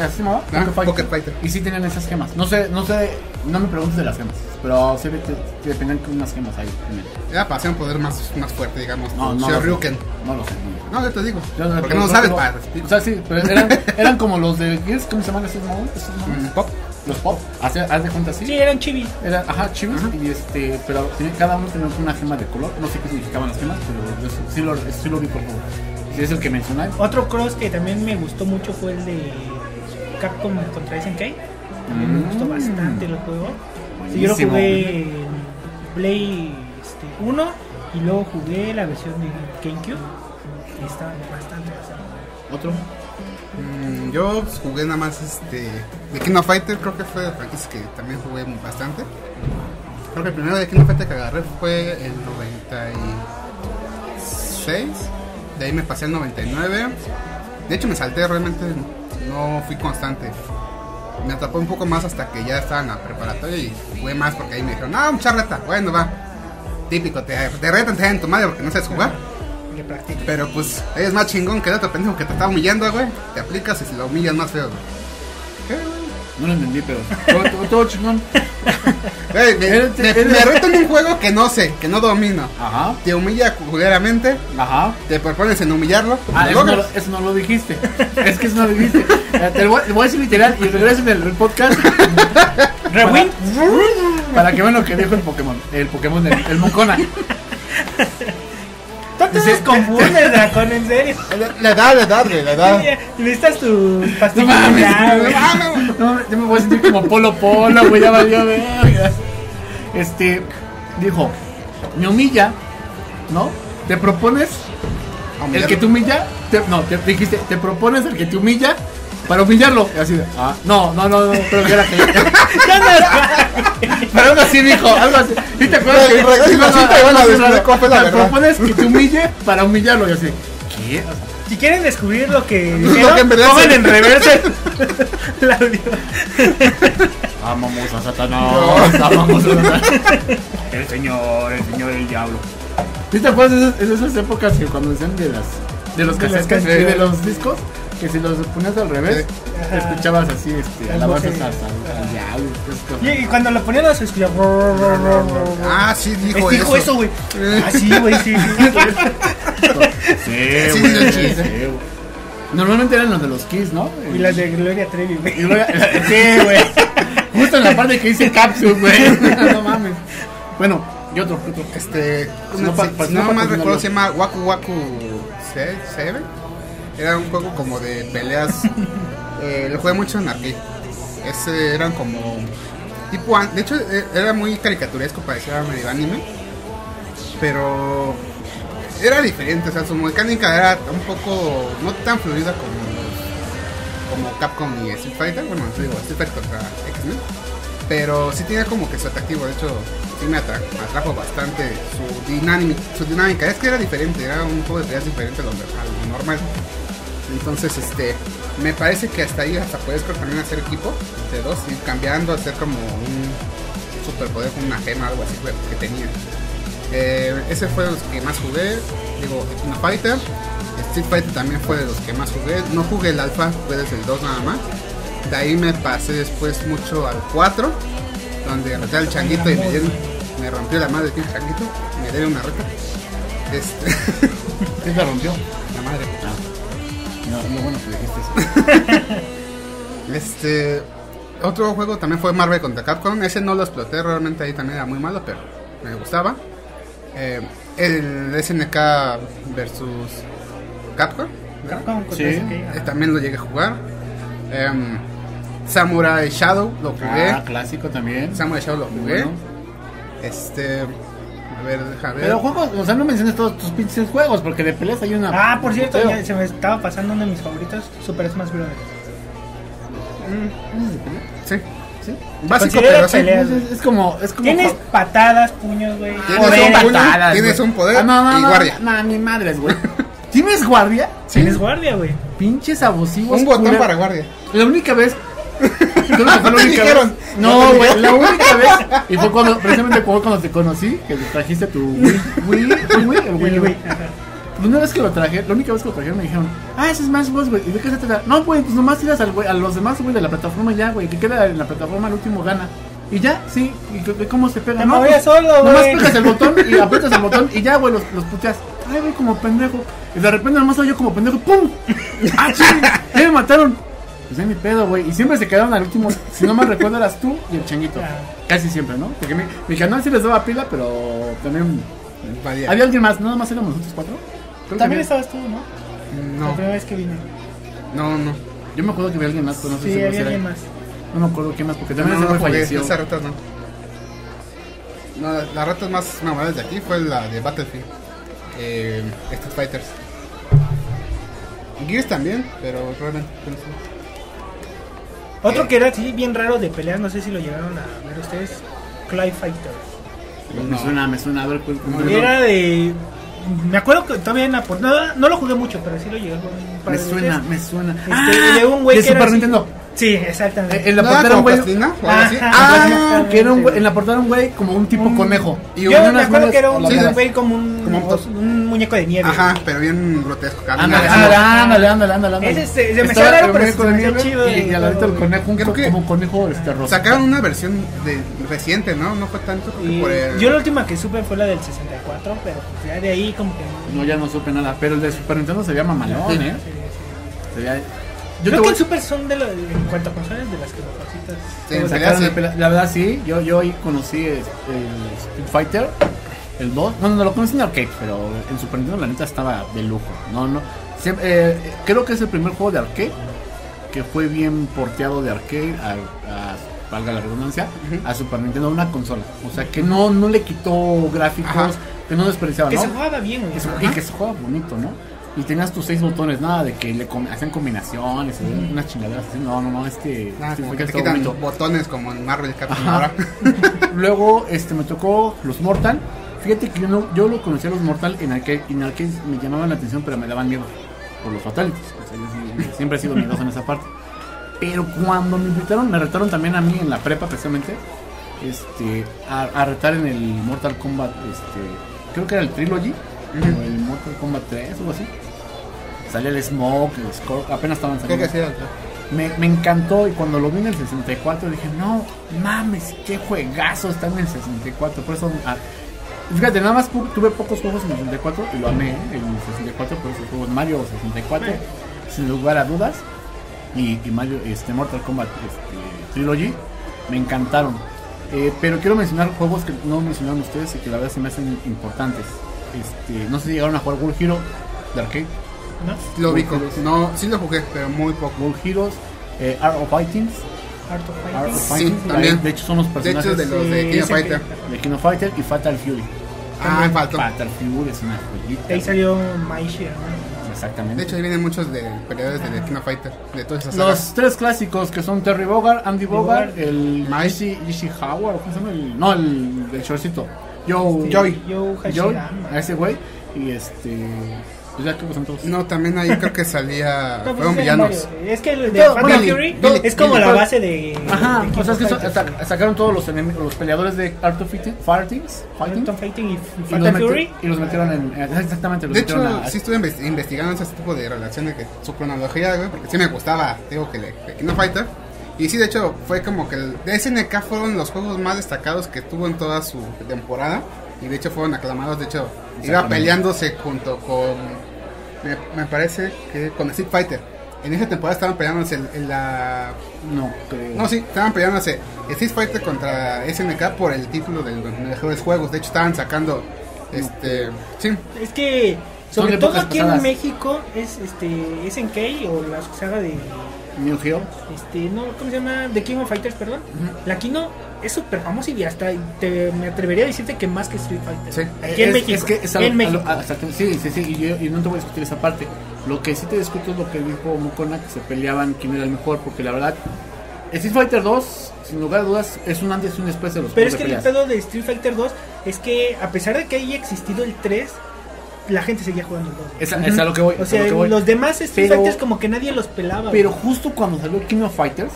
¿Así se llamaba? Ah, Pocket Fighter. Y sí tenían esas gemas. No sé, no sé, no me preguntes de las gemas, pero sí ve que que dependían con unas gemas ahí. también. Era para hacer un poder más, más fuerte, digamos. No, No, no. lo sé. Shoryuken. No lo sé. no lo sé. No, yo te digo. Yo Porque pero- no lo sabes, pero- padre. O sea, sí, pero eran, (laughs) eran como los de. ¿Cómo se llaman esos modos? Mm, Pop. Los pop. Haz, haz de cuenta así. Sí, eran chibi. Era, ajá, chivos y este, pero cada uno tenía una gema de color, no sé qué significaban las gemas, pero yo sí- lo, sí lo vi por favor. Si es el que mencioné. Otro cross que también me gustó mucho fue el de Capcom contra SNK. También me gustó Mm. bastante el juego. Sí, yo lo jugué en Play este, 1 y luego jugué la versión de GameCube. Y estaba bastante, bastante. Otro. Mm, yo pues, jugué nada más este. De King of Fighter, creo que fue de franquicia que también jugué bastante. Creo que el primero de King of Fighter que agarré fue el 96. De ahí me pasé al 99. De hecho, me salté realmente. No fui constante. Me atrapó un poco más hasta que ya estaba en la preparatoria y jugué más porque ahí me dijeron, no, mucha reta. Bueno, va. Típico, te, te retan, te dan tu madre porque no sabes jugar. Pero pues es más chingón que el otro pendejo que te está humillando, güey. Te aplicas y se lo humillas más feo, güey. No lo entendí, pero todo, todo- todo chingón. Me, me- reto en un juego que no sé, que no domino. Ajá, Te humilla culeramente, ajá. te propones en humillarlo. Ah, eso no, lo, eso no lo dijiste. Es que eso no lo dijiste. Eh, Te lo voy, te voy a decir literal y regreso en el, el podcast. Rewind. Para que vean lo que dijo el Pokémon. El Pokémon, el, el Mocona. Tú te Dice- confundes, Dracón, en serio. La edad, la edad, güey, la edad. Necesitas tu No pastilla. no mames, no yo me voy a sentir como (laughs) Polo Polo, güey, ya valió verga. Este, dijo, me humilla, ¿no? Te propones el que te humilla, te- no, te dijiste, te propones el que te humilla para humillarlo. Y así de, ah, no, no, no, no, pero que era que. (laughs) (laughs) pero algo así dijo, algo así. ¿Sí te acuerdas que y y Te verdad. propones que te humille para humillarlo. Y así, ¿qué? O sea, Si quieren descubrir lo que Lo dijeron, que en verdad pongan en reverse el (laughs) audio. Amamos a Satanás, amamos a Satanás. El señor, el señor del diablo. ¿Sí te acuerdas de esas, de esas épocas que cuando decían de las de los De y de los discos? Que si los ponías al revés, Ajá. escuchabas así, este, alabanzas al, diablo. y cosas. Y, cuando lo ponían se escuchaba. Ah, sí, dijo Este dijo eso, güey. Ah, sí, güey, sí. Sí, (laughs) Sí, güey, sí. Normalmente eran los de los Kiss, ¿no? Y las de Gloria Trevi, güey. (laughs) sí, güey. Justo en la parte que dice capsule, güey. No mames. Bueno, y otro, otro. Este, Si no si- pa- si no no continuarlo. recuerdo, se llama Waku Waku Se- Seven. Era un juego como de peleas. (laughs) eh, lo jugué mucho en arcade. Ese eran como. Tipo. De hecho, eh, era muy caricaturesco, parecía medio anime. Pero. Era diferente, o sea, su mecánica era un poco. No tan fluida como. Como Capcom y Street Fighter. Bueno, te digo, Street Fighter contra X-Men. Pero sí tenía como que su atractivo. De hecho, sí me, atra- me atrajo bastante su dinámica, su dinámica. Es que era diferente, era un juego de peleas diferente a lo normal. Entonces, este, me parece que hasta ahí hasta puedes también hacer equipo de dos, ir cambiando, hacer como un superpoder con una gema, algo así que- tenía. Eh, ese fue de los que más jugué. Digo, King Fighter. Street Fighter también fue de los que más jugué. No jugué el alfa, jugué desde el 2 nada más. De ahí me pasé después mucho al 4, donde reté al changuito y me, dieron- me rompió la madre el changuito. Me dieron una reta. Este, (laughs) ¿Qué te rompió? la madre. Bueno que dijiste eso. (laughs) Este. Otro juego también fue Marvel contra Capcom. Ese no lo exploté, realmente ahí también era muy malo, pero me gustaba. Eh, el SNK versus Capcom. Capcom contra Sí. SNK, Eh, también lo llegué a jugar. Em, Samurai Shadow lo jugué. Ah, clásico también. Samurai Shadow lo jugué. Bueno. Este. A ver, deja ver. Pero juegos, o sea, no menciones todos tus pinches juegos, porque de peleas hay una. Ah, por cierto, ya se me estaba pasando uno de mis favoritos, Super Smash Bros. Sí. ¿Sí? Básico, pero sí. peleas. Es, es como. Es como Tienes patadas, puños, güey. Tienes poder. un puño, patadas, tienes un poder Ah, no, no, y no, guardia. No, ni madres, güey. (laughs) ¿Tienes guardia? Tienes guardia, güey. Pinches abusivos. Un botón para guardia. La única vez. Creo que fue la (laughs) única vez. No, güey, la única vez. Y fue cuando, precisamente fue cuando te conocí, que te trajiste tu Wii. Wii, Wii, Wii, el Wii, ajá. Una vez que lo traje, la única vez que lo trajeron me dijeron, ah, ese es Smash Bros, güey. ¿Y de qué se trata? No, güey, pues nomás tiras al güey, a los demás, güey, de la plataforma ya, güey. Que queda en la plataforma, el último gana. Y ya, sí, y cómo se pega. No, pues, solo, Nomás güey. pegas el botón y (laughs) aprietas el botón y ya, güey, los, los puteas. Ay, güey, como pendejo. Y de repente nomás soy yo como pendejo, ¡pum! (laughs) ¡Ah, ching! ¡Ya me mataron! Pues es mi pedo, güey. Y siempre se quedaron al último. Si no me recuerdo, eras tú y el changuito. Casi siempre, ¿no? Porque mi, mi canal sí les daba pila, pero también. Valía. Había alguien más, nada más éramos nosotros cuatro. Creo que También había- estabas tú, ¿no? La No, primera vez que vine. no, no. Yo me acuerdo que había alguien más, pero no sé Sí, si había alguien más. No me acuerdo quién más, porque No, también no, no jugué, falleció. esas retas no. No, las más memorables de aquí fue la de Battlefield. Eh, Street Fighters. Gears también, pero realmente. No. Otro Eh. que era así bien raro de peleas, no sé si lo llegaron a ver ustedes. Clay Fighter. Me No. suena, me suena. A ver, cuál- cuál- Era de. Me acuerdo que todavía en la portada. No lo jugué mucho, pero sí lo llegué a jugar un par Me suena, veces. me suena. Este, de un güey de que era Super así- Nintendo. Sí, exactamente. En la ¿No portada era un güey. plastilina o algo así? Ajá. Ah, que era un güey, en la portada era un güey como un tipo Un- conejo. Y Yo me unas acuerdo que era un, sí, güey como un, Como un un muñeco de nieve. Ajá, pero bien grotesco. caminando. Ándale, Así. ándale, ándale, ándale, ándale, ándale. Ese se- se me Estaba hacía raro, el pero muñeco se me de hacía nieve chido Y, y y al ladito el conejo, un Creo co- que como conejo este rosa. Sacaron una versión de reciente, ¿no? No fue tanto creo que Y por el... Yo la última que supe fue la del 64, pero pues ya de ahí como que... No, ya no supe nada. Pero el de Super Nintendo se veía mamalón, Sí. ¿eh? Sí, sí. Se veía- Yo Creo que voy- en Super son de lo, en cuanto a consolas de las que. Sí, el pela- La verdad sí, yo, yo ahí conocí el, el Street Fighter, el 2. Bueno, no lo conocí en arcade, pero en Super Nintendo la neta estaba de lujo. No, no. Eh, creo que es el primer juego de arcade que fue bien porteado de arcade a, a- valga la redundancia, a Super Nintendo, una consola. O sea, que no, no le quitó gráficos, Ajá. que no desperdiciaba, Que ¿no? se jugaba bien, y que se juega bonito, ¿no? Y tenías tus seis botones, nada de que le com- hacían combinaciones, y unas chingaderas así. No, no, no, es que Ah, como que te estaba quitan bonito. botones como en Marvel Ajá. ahora. (laughs) Luego este me tocó los Mortal. Fíjate que yo, no, yo lo conocía los Mortal en arcade, en arcade me llamaban la atención, pero me daban miedo por los fatalities. O sea, yo siempre he sido miedoso en esa parte. Pero cuando me invitaron, me retaron también a mí en la prepa precisamente, este, a, a retar en el Mortal Kombat, este, creo que era el Trilogy, o el Mortal Kombat 3 o algo así. Salía el Smoke, el Scorp, apenas estaban saliendo. Me, me encantó y cuando lo vi en el 64 dije, no mames, qué juegazo está en el 64. Por eso, ah, fíjate, nada más tuve pocos juegos en el 64 y lo amé ¿eh? en el 64 por esos juegos. Mario 64, sin lugar a dudas. Y, y Mario, este, Mortal Kombat este, Trilogy, me encantaron. Eh, pero quiero mencionar juegos que no mencionaron ustedes y que la verdad se me hacen importantes. Este, no sé si llegaron a jugar World Hero de arcade. ¿no? Lo ubico. No, sí lo jugué, pero muy poco. World Heroes, eh, Art of Fighting. Art of Art of Fighting. Sí, también. De hecho, son los De personajes hecho, de los de King of Fighter. de King of Fighter y Fatal Fury. Ah, faltó. Fatal Fury es una joyita. Ahí salió Maisha, ¿no? Exactamente. De hecho, ahí vienen muchos de peleadores de King of Fighter. De todas esas Los sagas. tres clásicos que son Terry Bogard, Andy Bogard, el Yoshi Howard, ¿cómo se llama? El, no, el, el shortcito. Yo Joey, Hashirama. a ese güey. Y este. Pues ya que son todos. No, también ahí creo que salía. (laughs) No, pues fueron villanos. Es que el de Todo, bueno, Fury Billy- es como Billy- la base de. Ajá, de o sea, es que sacaron todos los, enemigos, los peleadores de Art of Fighting, Fightings, Fighting, Fighting y y, los Fury. y los metieron en. Exactamente, los De hecho, a. sí estuve inves- investigando ese tipo de relación de que su cronología, güey, porque sí me gustaba, digo que le of Fighter. Y sí, de hecho, fue como que el de SNK fueron los juegos más destacados que tuvo en toda su temporada. Y de hecho fueron aclamados, de hecho, iba peleándose junto con. Me, me parece que con Street Fighter. En esa temporada estaban peleándose en, en la. No, creo. No, sí, estaban peleándose Street Fighter contra SNK por el título de los mejores juegos. De hecho, estaban sacando. Este. Sí, Es que, sobre todo aquí pasadas. en México, es este SNK o la saga de. New Hero. Este, no, ¿cómo se llama? De King of Fighters, perdón. La Kino es súper famosa y hasta te, me atrevería a decirte que más que Street Fighter. Sí. Aquí en Es- México. Es que es a lo- en México. que- sí, sí, sí, y, yo, y no te voy a discutir esa parte. Lo que sí te discuto es lo que dijo Mukona, que se peleaban quién era el mejor, porque la verdad, Street Fighter 2, sin lugar a dudas, es un antes y un después de los Pero es que de el pedo de Street Fighter 2 es que a pesar de que haya existido el 3, la gente seguía jugando el 2. Es a, es a lo que voy. O sea, voy. los demás Street Pero- Fighters como que nadie los pelaba. Pero güey. justo cuando salió King of Fighters,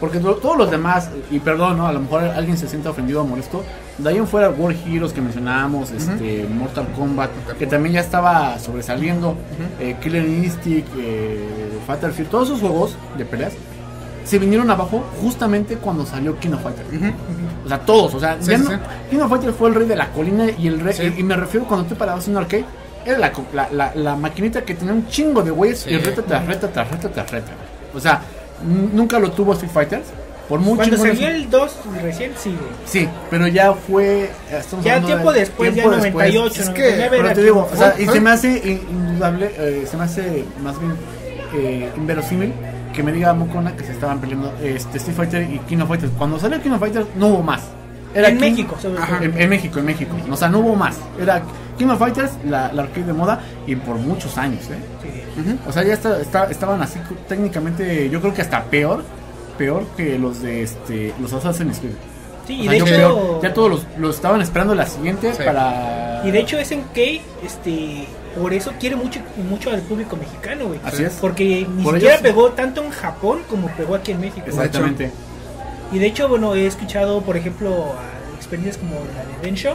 porque to- todos los demás, y perdón, ¿no? a lo mejor alguien se sienta ofendido o molesto, de ahí en fuera World Heroes que mencionábamos, este, Mortal Kombat, que también ya estaba sobresaliendo, eh, Killer Instinct, eh, Fatal Fury, todos esos juegos de peleas se vinieron abajo justamente cuando salió King of Fighters. O sea, todos, o sea, Sí, ya sí, no- sí. King of Fighters fue el rey de la colina y el rey, Sí. y, y me refiero cuando tú parabas en un arcade, era la, co- la, la, la maquinita que tenía un chingo de güeyes Sí. y reta tras reta tras reta tras reta. O sea, nunca lo tuvo Street Fighters. Por mucho Cuando salió el 2 recién, sí. Sí, pero ya fue. estamos Ya tiempo de- después, tiempo ya después. 98, Es que, 99 Pero te digo, o sea, y se me hace in- indudable, eh, se me hace más bien eh, inverosímil que me diga Mukona que se estaban peleando este, Street Fighter y King of Fighters. Cuando salió King of Fighters no hubo más. Era En King- México, sobre Ajá. En, en México, en México. O sea, no hubo más. Era King of Fighters, la, la arcade de moda, y por muchos años, ¿eh? Sí. O sea, ya está, está- estaban así técnicamente, yo creo que hasta peor, peor que los de este, los Assassin's Creed. Sí, O y sea, de hecho, peor. ya todos los, los estaban esperando la siguiente Sí. para. y de hecho SNK, este, por eso quiere mucho, mucho al público mexicano, güey. Así es. Porque ni Por siquiera ellos- pegó tanto en Japón como pegó aquí en México. Exactamente. Y de hecho, bueno, he escuchado, por ejemplo, experiencias como la de Ben Show,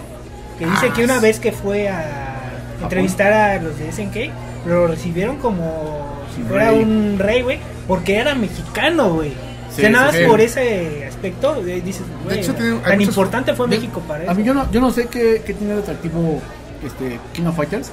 que dice Ah, que una vez que fue a entrevistar a los de SNK, lo recibieron como si fuera rey. un rey, güey, porque era mexicano, güey. o Sí, sea, nada más sí. por ese aspecto, eh, dices, güey, hecho, tiene- tan muchos- importante fue De- México para eso. A mí yo no, yo no sé qué, qué tiene de atractivo este, King of Fighters.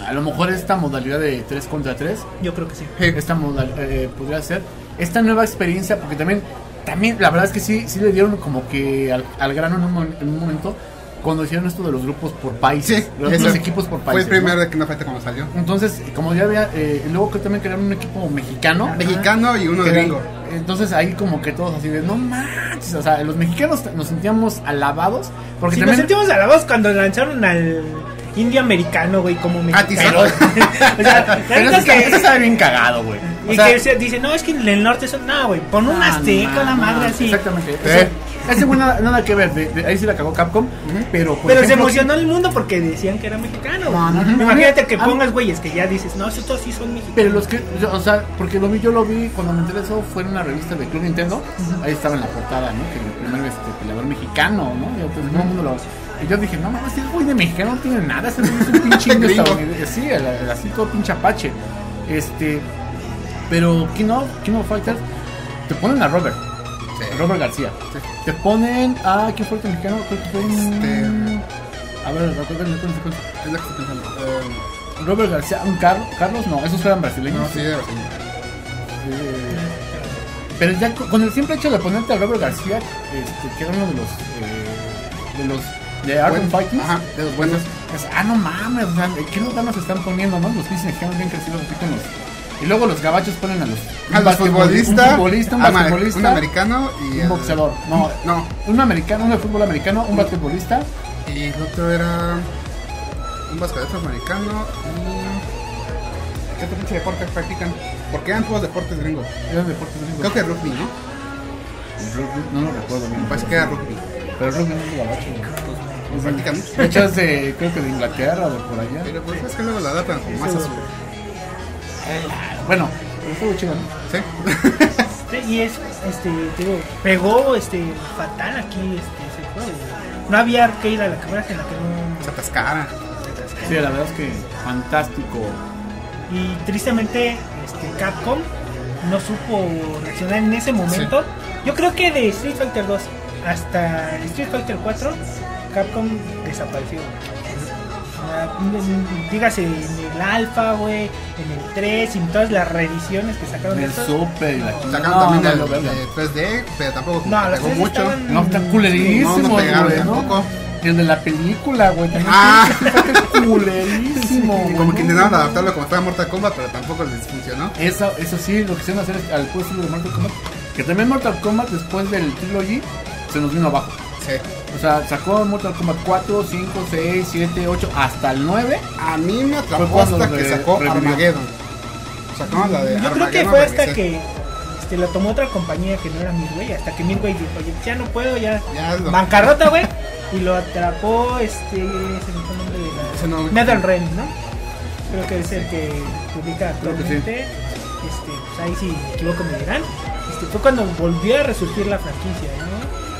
A lo mejor esta modalidad de 3 contra 3 Yo creo que sí. esta modal eh, podría ser esta nueva experiencia porque también también la verdad es que sí sí le dieron como que al, al grano en un, en un momento cuando hicieron esto de los grupos por países Sí, los, equipos por Fue países el primer ¿no? de King of Fighter cuando salió. entonces como ya había eh, luego que también crearon un equipo mexicano Mexicano y uno que gringo. entonces ahí como que todos así de no manches o sea los mexicanos nos sentíamos alabados porque nos también sentimos alabados cuando lanzaron al indio americano, güey, como mexicano. Atizado. (laughs) o sea, (laughs) la pero eso, está- que- eso bien cagado güey O Y sea, que se dice, no, es que en el norte son. No, güey, pon un Ah, azteca, no, la no, madre así. Exactamente. Sí. Ese, ese güey nada, nada que ver. de- de- ahí sí la cagó Capcom. Pero, por Pero se ejemplo, emocionó el mundo porque decían que era mexicano. No, no, no. Imagínate que pongas güeyes que ya dices, no, estos sí son mexicanos. Pero los que, yo, o sea, porque lo vi, yo lo vi cuando me interesó fue en una revista de Club Nintendo. Ahí estaba en la portada, ¿no? Que el primer este, peleador mexicano, ¿no? Y, pues, todo el mundo lo- y yo dije, no mames, ese güey de mexicano no tiene nada, ese es un pinche indio (laughs) estadounidense. Sí, el, el así todo pinche apache. Este, pero King of, King of Fighters te ponen a Robert, Sí. Robert García. Sí. Te ponen a, ¿quién fue el mexicano? Creo que fue un- Este- A ver, recuérdenme. Es lo que estoy pensando. Eh, Robert García, un Car- Carlos, no, esos eran brasileños. no, sí, de Brasil. Eh, pero ya con con el simple hecho de ponerte a Robert García, este, que era uno de los, eh, de los de Arkham Fighting. Ajá, de los buenos. Ah, no mames, o sea, ¿qué nos están poniendo, no? Los pinches mexicanos bien crecidos así con los... Y luego los gabachos ponen a los... A los futbolistas. Un futbolista, un ama- basquetbolista. Un americano y. un boxeador. No, No. un americano, uno de fútbol americano, un basquetbolista. Y el otro era. Un basquetbolista americano y. ¿Qué otro pinche deporte practican? Porque eran todos deportes gringos. Eran deportes gringos. Creo que rugby, ¿no? Rugby, No lo recuerdo. Me parece que era rugby. Pero el rugby no es gabacho. Es de- Practican mucho. De hecho es de, creo que de Inglaterra o de por allá. Pero pues es que luego la datan como más a su. Bueno, pero estuvo chido, ¿no? ¿Sí? Sí, Y es, este, te digo, pegó este, fatal aquí este, ese juego. No había arcade a la cámara en la que no. Se atascaran. Sí, la verdad es que fantástico. Y tristemente, este, Capcom no supo reaccionar en ese momento. Yo creo que de Street Fighter 2 hasta Street Fighter 4, Capcom desapareció. Dígase en el Alpha, güey, en el 3, en todas las reediciones que sacaron de El estos. super y la Sacaron también No, el de 3D, pero tampoco No, pegó mucho. estaban- No, están culerísimos, No, pegaron ¿no? tampoco. Y el de la película, güey, también. Ah. Está (laughs) culerísimo. Como que intentaron no. adaptarlo como fuera Mortal Kombat, pero tampoco les funcionó. Eso, eso sí, lo que hicieron hacer es al puro estilo de Mortal Kombat. Que también Mortal Kombat después del Trilogy se nos vino abajo. Sí. O sea, sacó Mortal Kombat 4, 5, 6, 7, 8, hasta el 9. A mí me atrapó hasta que sacó revivió. Armageddon. Sacaron la de Yo creo que fue hasta que este, lo tomó otra compañía que no era Midway, hasta que Midway dijo, oye, ya no puedo, ya... Ya Bancarrota, güey. Y lo atrapó, este, se me fue el nombre de Ese no- la... NetherRealm, ¿no? Creo que es el que publica Creo que sí. actualmente. Este, pues ahí si me equivoco me dirán. Este, fue cuando volvió a resurgir la franquicia, ¿no?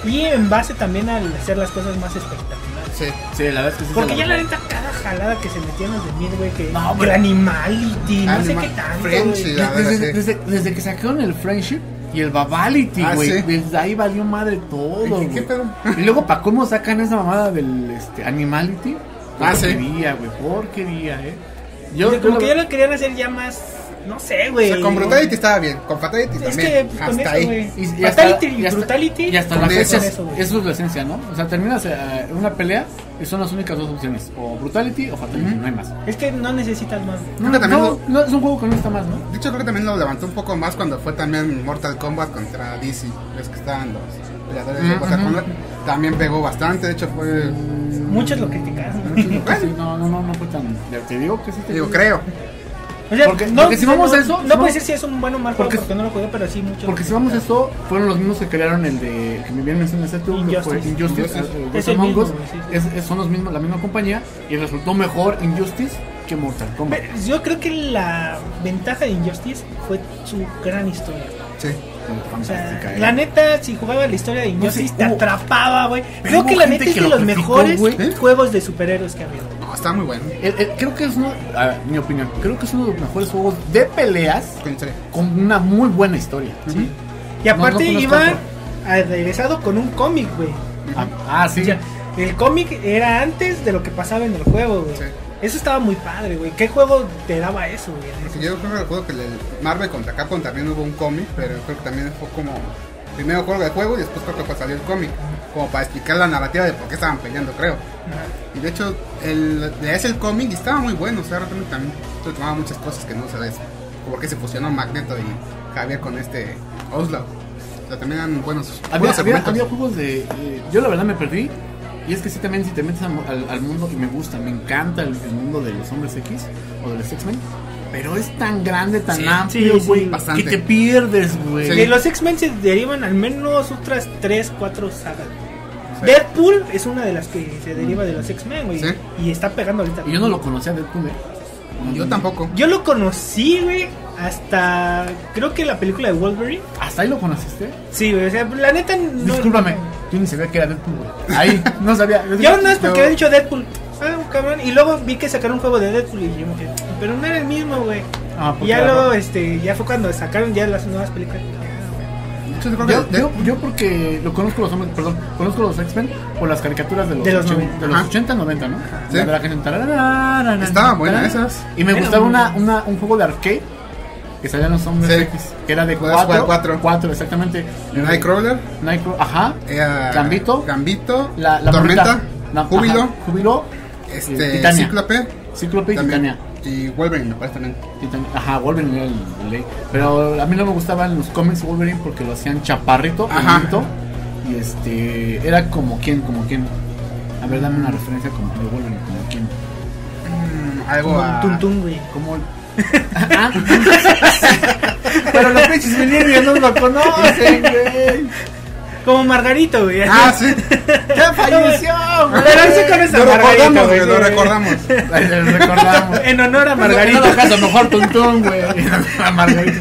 Y en base también al hacer las cosas más espectaculares. Sí. Sí, la verdad es que sí. Porque ya la neta, cada jalada que se metían los de Midway, que No, pero- Animality, no sé qué tanto. La- Desde, sí. desde, desde que sacaron el Friendship y el Babality, Ah, güey. sí. Desde ahí valió madre todo. ¿Y qué? Y luego, ¿para cómo sacan esa mamada del este, Animality? Ah, sí. Porquería, güey. Porquería, eh. Yo, O sea, como yo que ya lo querían hacer ya más, no sé, O güey. sea, con Brutality estaba bien, con Fatality Es también. que con hasta eso, ahí. güey. Y- y Fatality y y hasta- Brutality. Y hasta la eso. fecha, eso, güey. eso es la esencia, ¿no? O sea, terminas eh, una pelea y son las únicas dos opciones: o Brutality o Fatality, no hay más. Es que no necesitas más. Que también no, lo- no, es un juego que no está más, ¿no? De hecho, creo que también lo levantó un poco más cuando fue también Mortal Kombat contra DC. Ves que estaban los peleadores de Ujú, Mortal ujú. Kombat. También pegó bastante, de hecho fue... Muchos lo criticaron. ¿no? Muchos lo sí, no, no, no, no fue tan. Te digo que sí te Digo, creo. O sea, Porque- no, porque si vamos no, a eso, No si puede decir si es un bueno o mal porque- porque no lo jugué, pero sí muchos. Porque si vamos a esto, fueron los mismos que crearon el de. que me bien mencionaste tú, que fue Injustice. Injustice. Son los mismos, la misma compañía, y resultó mejor Injustice que Mortal Kombat. Yo creo que la ventaja de Injustice fue su gran historia. Sí. O sea, Fantástica, eh. la neta, si jugaba la historia de No Injustice, sé, te hubo- atrapaba, güey. Creo que la neta es que de lo los criticó, mejores. ¿Eh? juegos de superhéroes que ha habido. No, está muy bueno. Eh, creo que es uno, a ver, mi opinión, creo que es uno de los mejores juegos de peleas con una muy buena historia. Y aparte No, no iba aderezado con un cómic, güey. Ah, ah, sí. O sea, el cómic era antes de lo que pasaba en el juego, güey. Sí. Eso estaba muy padre, güey. ¿Qué juego te daba eso, güey? Porque yo creo que recuerdo que el Marvel contra Capcom también hubo un cómic, pero creo que también fue como primero juego de juego y después creo que fue salió el cómic, como para explicar la narrativa de por qué estaban peleando, creo. Ajá. Y de hecho, el, leías el cómic y estaba muy bueno, o sea, realmente también tomaba muchas cosas que no sabes, como por qué se fusionó Magneto y Javier con este Oslo. O sea, también eran buenos, Había, buenos había, había juegos de. eh, yo la verdad me perdí. Y es que sí, también si te metes al, al- al mundo, y me gusta, me encanta el, el mundo de los hombres X o de los X-Men. Pero es tan grande, tan Sí, amplio, sí, sí, güey, que te pierdes, güey. Sí. De los X-Men se derivan al menos otras 3, 4 sagas. Sí. Deadpool es una de las que se deriva de los X-Men, güey. Sí. Y está pegando ahorita. Y yo no lo conocía Deadpool, eh. Yo tampoco. Yo lo conocí, güey, hasta creo que la película de Wolverine. ¿Hasta ahí lo conociste? Sí, güey, o sea, la neta no. Discúlpame, yo ni sabía que era Deadpool, güey. Ahí, no sabía. (laughs) Yo no es porque había dicho Deadpool. Ah, cabrón. Y luego vi que sacaron un juego de Deadpool y yo me quedé, pero no era el mismo, güey. Ah, Y ya luego, este, ya fue cuando sacaron ya las nuevas películas. Yo Yo, que porque lo conozco los hombres, perdón, conozco los X-Men por las caricaturas de los, De los 80, 90. de los Ajá. 80, 90, ¿no? Sí. La de la tarararara, Estaban buenas esas. Y me Era gustaba una, una, un juego de arcade que salían los hombres Sí. X, que era de Podías jugar 4, cuatro. 4 exactamente. Nightcrawler, Nightcrawler, ajá. era Gambito. Gambito, La, la Tormenta. No, Júbilo. ajá, Júbilo, este, Titania. Cíclope. Cíclope y también, Titania. Y Wolverine, me parece también. Titania. Ajá, Wolverine era el, el ley. Pero a mí no me gustaban los cómics Wolverine porque lo hacían chaparrito, Ajá. pequeñito, Y este, era como quién, como quién. A ver, dame una referencia como de Wolverine, como quién. Mm, algo Como a... Tuntún, güey. Como Pero los pinches millennials no lo conocen, güey. Como Margarito, güey. Ah, sí. Ya falleció, güey. Pero ahí se conoce a Lo recordamos, Margarito, güey, güey. lo recordamos. Ahí lo recordamos. En honor a Margarito. Margarito. No, caso, mejor Tuntún, güey. A Margarito.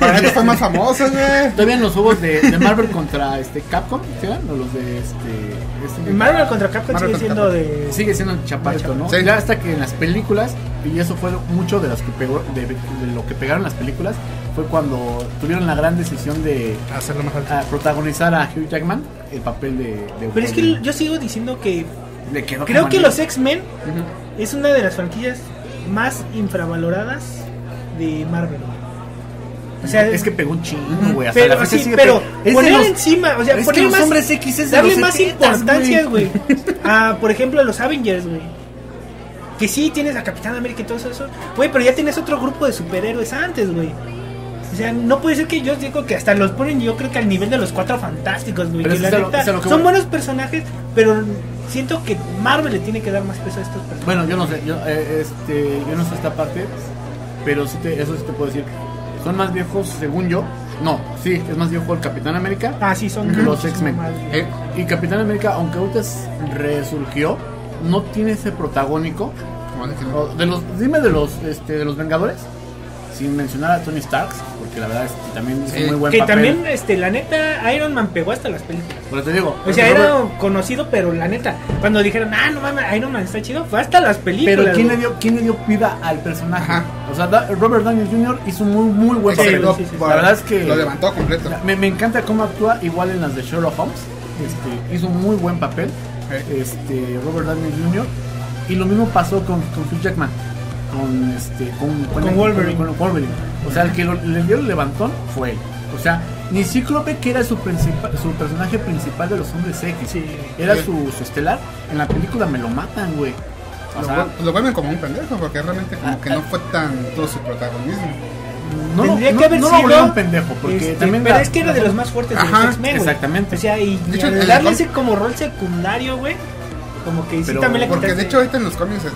Margarito fue más famoso, güey. Todavía en los juegos de, de Marvel contra este Capcom, ¿sí? O los de este. Este Marvel contra Capcom Marvel sigue contra siendo de. Sigue siendo el chaparrito, ¿no? Sí. Ya hasta que en las películas, y eso fue mucho de, las que pegó, de, de lo que pegaron las películas, fue cuando tuvieron la gran decisión de Hacerlo más alto. a protagonizar a Hugh Jackman el papel de. de Pero es que yo sigo diciendo que Le quedó creo que los X-Men es una de las franquicias más infravaloradas de Marvel. Güey. O sea, es que pegó un chingo, güey. hasta pero la sí, sigue pero pe- es poner los- encima, o sea, es que poner los más, hombres X es de darle los más 70s, importancia, güey. A, (laughs) por ejemplo, a los Avengers, güey. Que sí tienes a Capitán América y todo eso, güey, pero ya tienes otro grupo de superhéroes antes, güey. O sea, no puede ser que yo digo que hasta los ponen yo creo que al nivel de los cuatro fantásticos, güey. Que la lo- neta que son voy. buenos personajes, pero siento que Marvel le tiene que dar más peso a estos personajes. Bueno, yo no sé, yo, eh, este, yo no sé esta parte, pero sí te, eso sí te puedo decir. Son más viejos, según yo. No, sí, es más viejo el Capitán América. Ah, sí, son Los X-Men. Eh, Y Capitán América, aunque ahorita es- resurgió, no tiene ese protagónico. De los, dime de los, este, de los Vengadores, sin mencionar a Tony Stark, porque la verdad es que también hizo Sí. muy buen que papel. también, este, la neta, Iron Man pegó hasta las películas. Pero te digo, O sea, Robert- era conocido, pero la neta, cuando dijeron, ah, no mames, Iron Man está chido, fue hasta las películas. pero ¿quién le, dio, ¿quién le dio vida al personaje? Ajá. O sea, Da- Robert Downey Jr. hizo un muy, muy buen Sí, papel. sí, sí, sí. La verdad es que Lo levantó completo. me, me encanta cómo actúa, igual en las de Sherlock Holmes. Este, hizo un muy buen papel. Este, Robert Downey Jr. Y lo mismo pasó con, con Hugh Jackman. Con, este, con, Con Wolverine. con- con Wolverine. O sea, el que lo- le dio el levantón fue él. O sea, ni Cíclope, que era su, principal, su personaje principal de los hombres X, Sí. era Sí. su, su estelar, en la película me lo matan, güey. O Lo, sea, lo vuelven como un pendejo porque realmente como Ah, que ah. no fue tanto su protagonismo. no, Tendría no, que haber no sido- lo volvieron pendejo, porque Este, también pero la- es que era de los más fuertes de los X-Men, exactamente. O sea, y, De hecho, darle el- ese como rol secundario, güey, como que sí Pero- también le Porque de hecho ahorita en los cómics el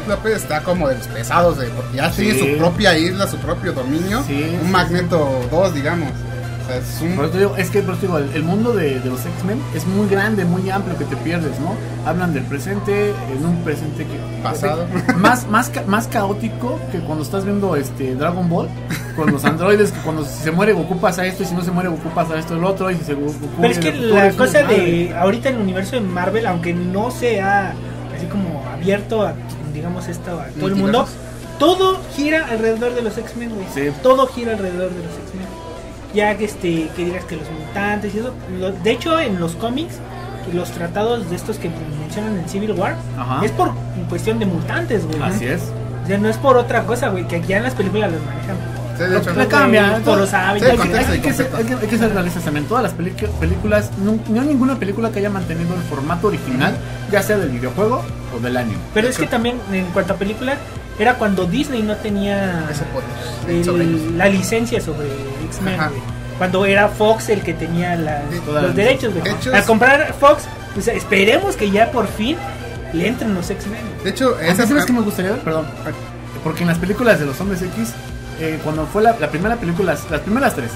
Cíclope está como de los pesados, de, porque ya Sí. tiene su propia isla, su propio dominio. Sí, un sí, Magneto 2, digamos. O sea, es un... Por eso te digo, es que por digo, el, el mundo de, de los X-Men es muy grande, muy amplio que te pierdes, ¿no? Hablan del presente, en un presente que Pasado. más más ca- más caótico que cuando estás viendo este Dragon Ball con los androides que cuando se muere Goku pasa esto y si no se muere Goku pasa esto y lo otro y si se Goku Pero es que el la cosa de ahorita en el universo de Marvel, aunque no sea así como abierto a, digamos, esto a todo el mundo, todo gira alrededor de los X-Men, güey. Sí. Todo gira alrededor de los X-Men. Ya que este, que digas que los mutantes y eso. lo- de hecho, en los cómics, los tratados de estos que mencionan en Civil War, Ajá. es por cuestión de mutantes, güey. Así es. O sea, no es por otra cosa, güey, que ya en las películas los manejan. Sí, de hecho, cambia, Por los Sí, hábitos. hay, que, hay que ser, hay que- que realistas también. Todas las películas, no, no hay ninguna película que haya mantenido el formato original, ya sea del videojuego o del anime. Pero es que también, en cuanto a películas, era cuando Disney no tenía el- la licencia sobre X-Men. Cuando era Fox el que tenía la- los la derechos, Al es- comprar Fox, pues esperemos que ya por fin le entren los X-Men. De hecho, Esa esa ¿Sabes qué me gustaría ver? Perdón. Porque en las películas de los hombres X, eh, cuando fue la, la primera película, las, las primeras tres,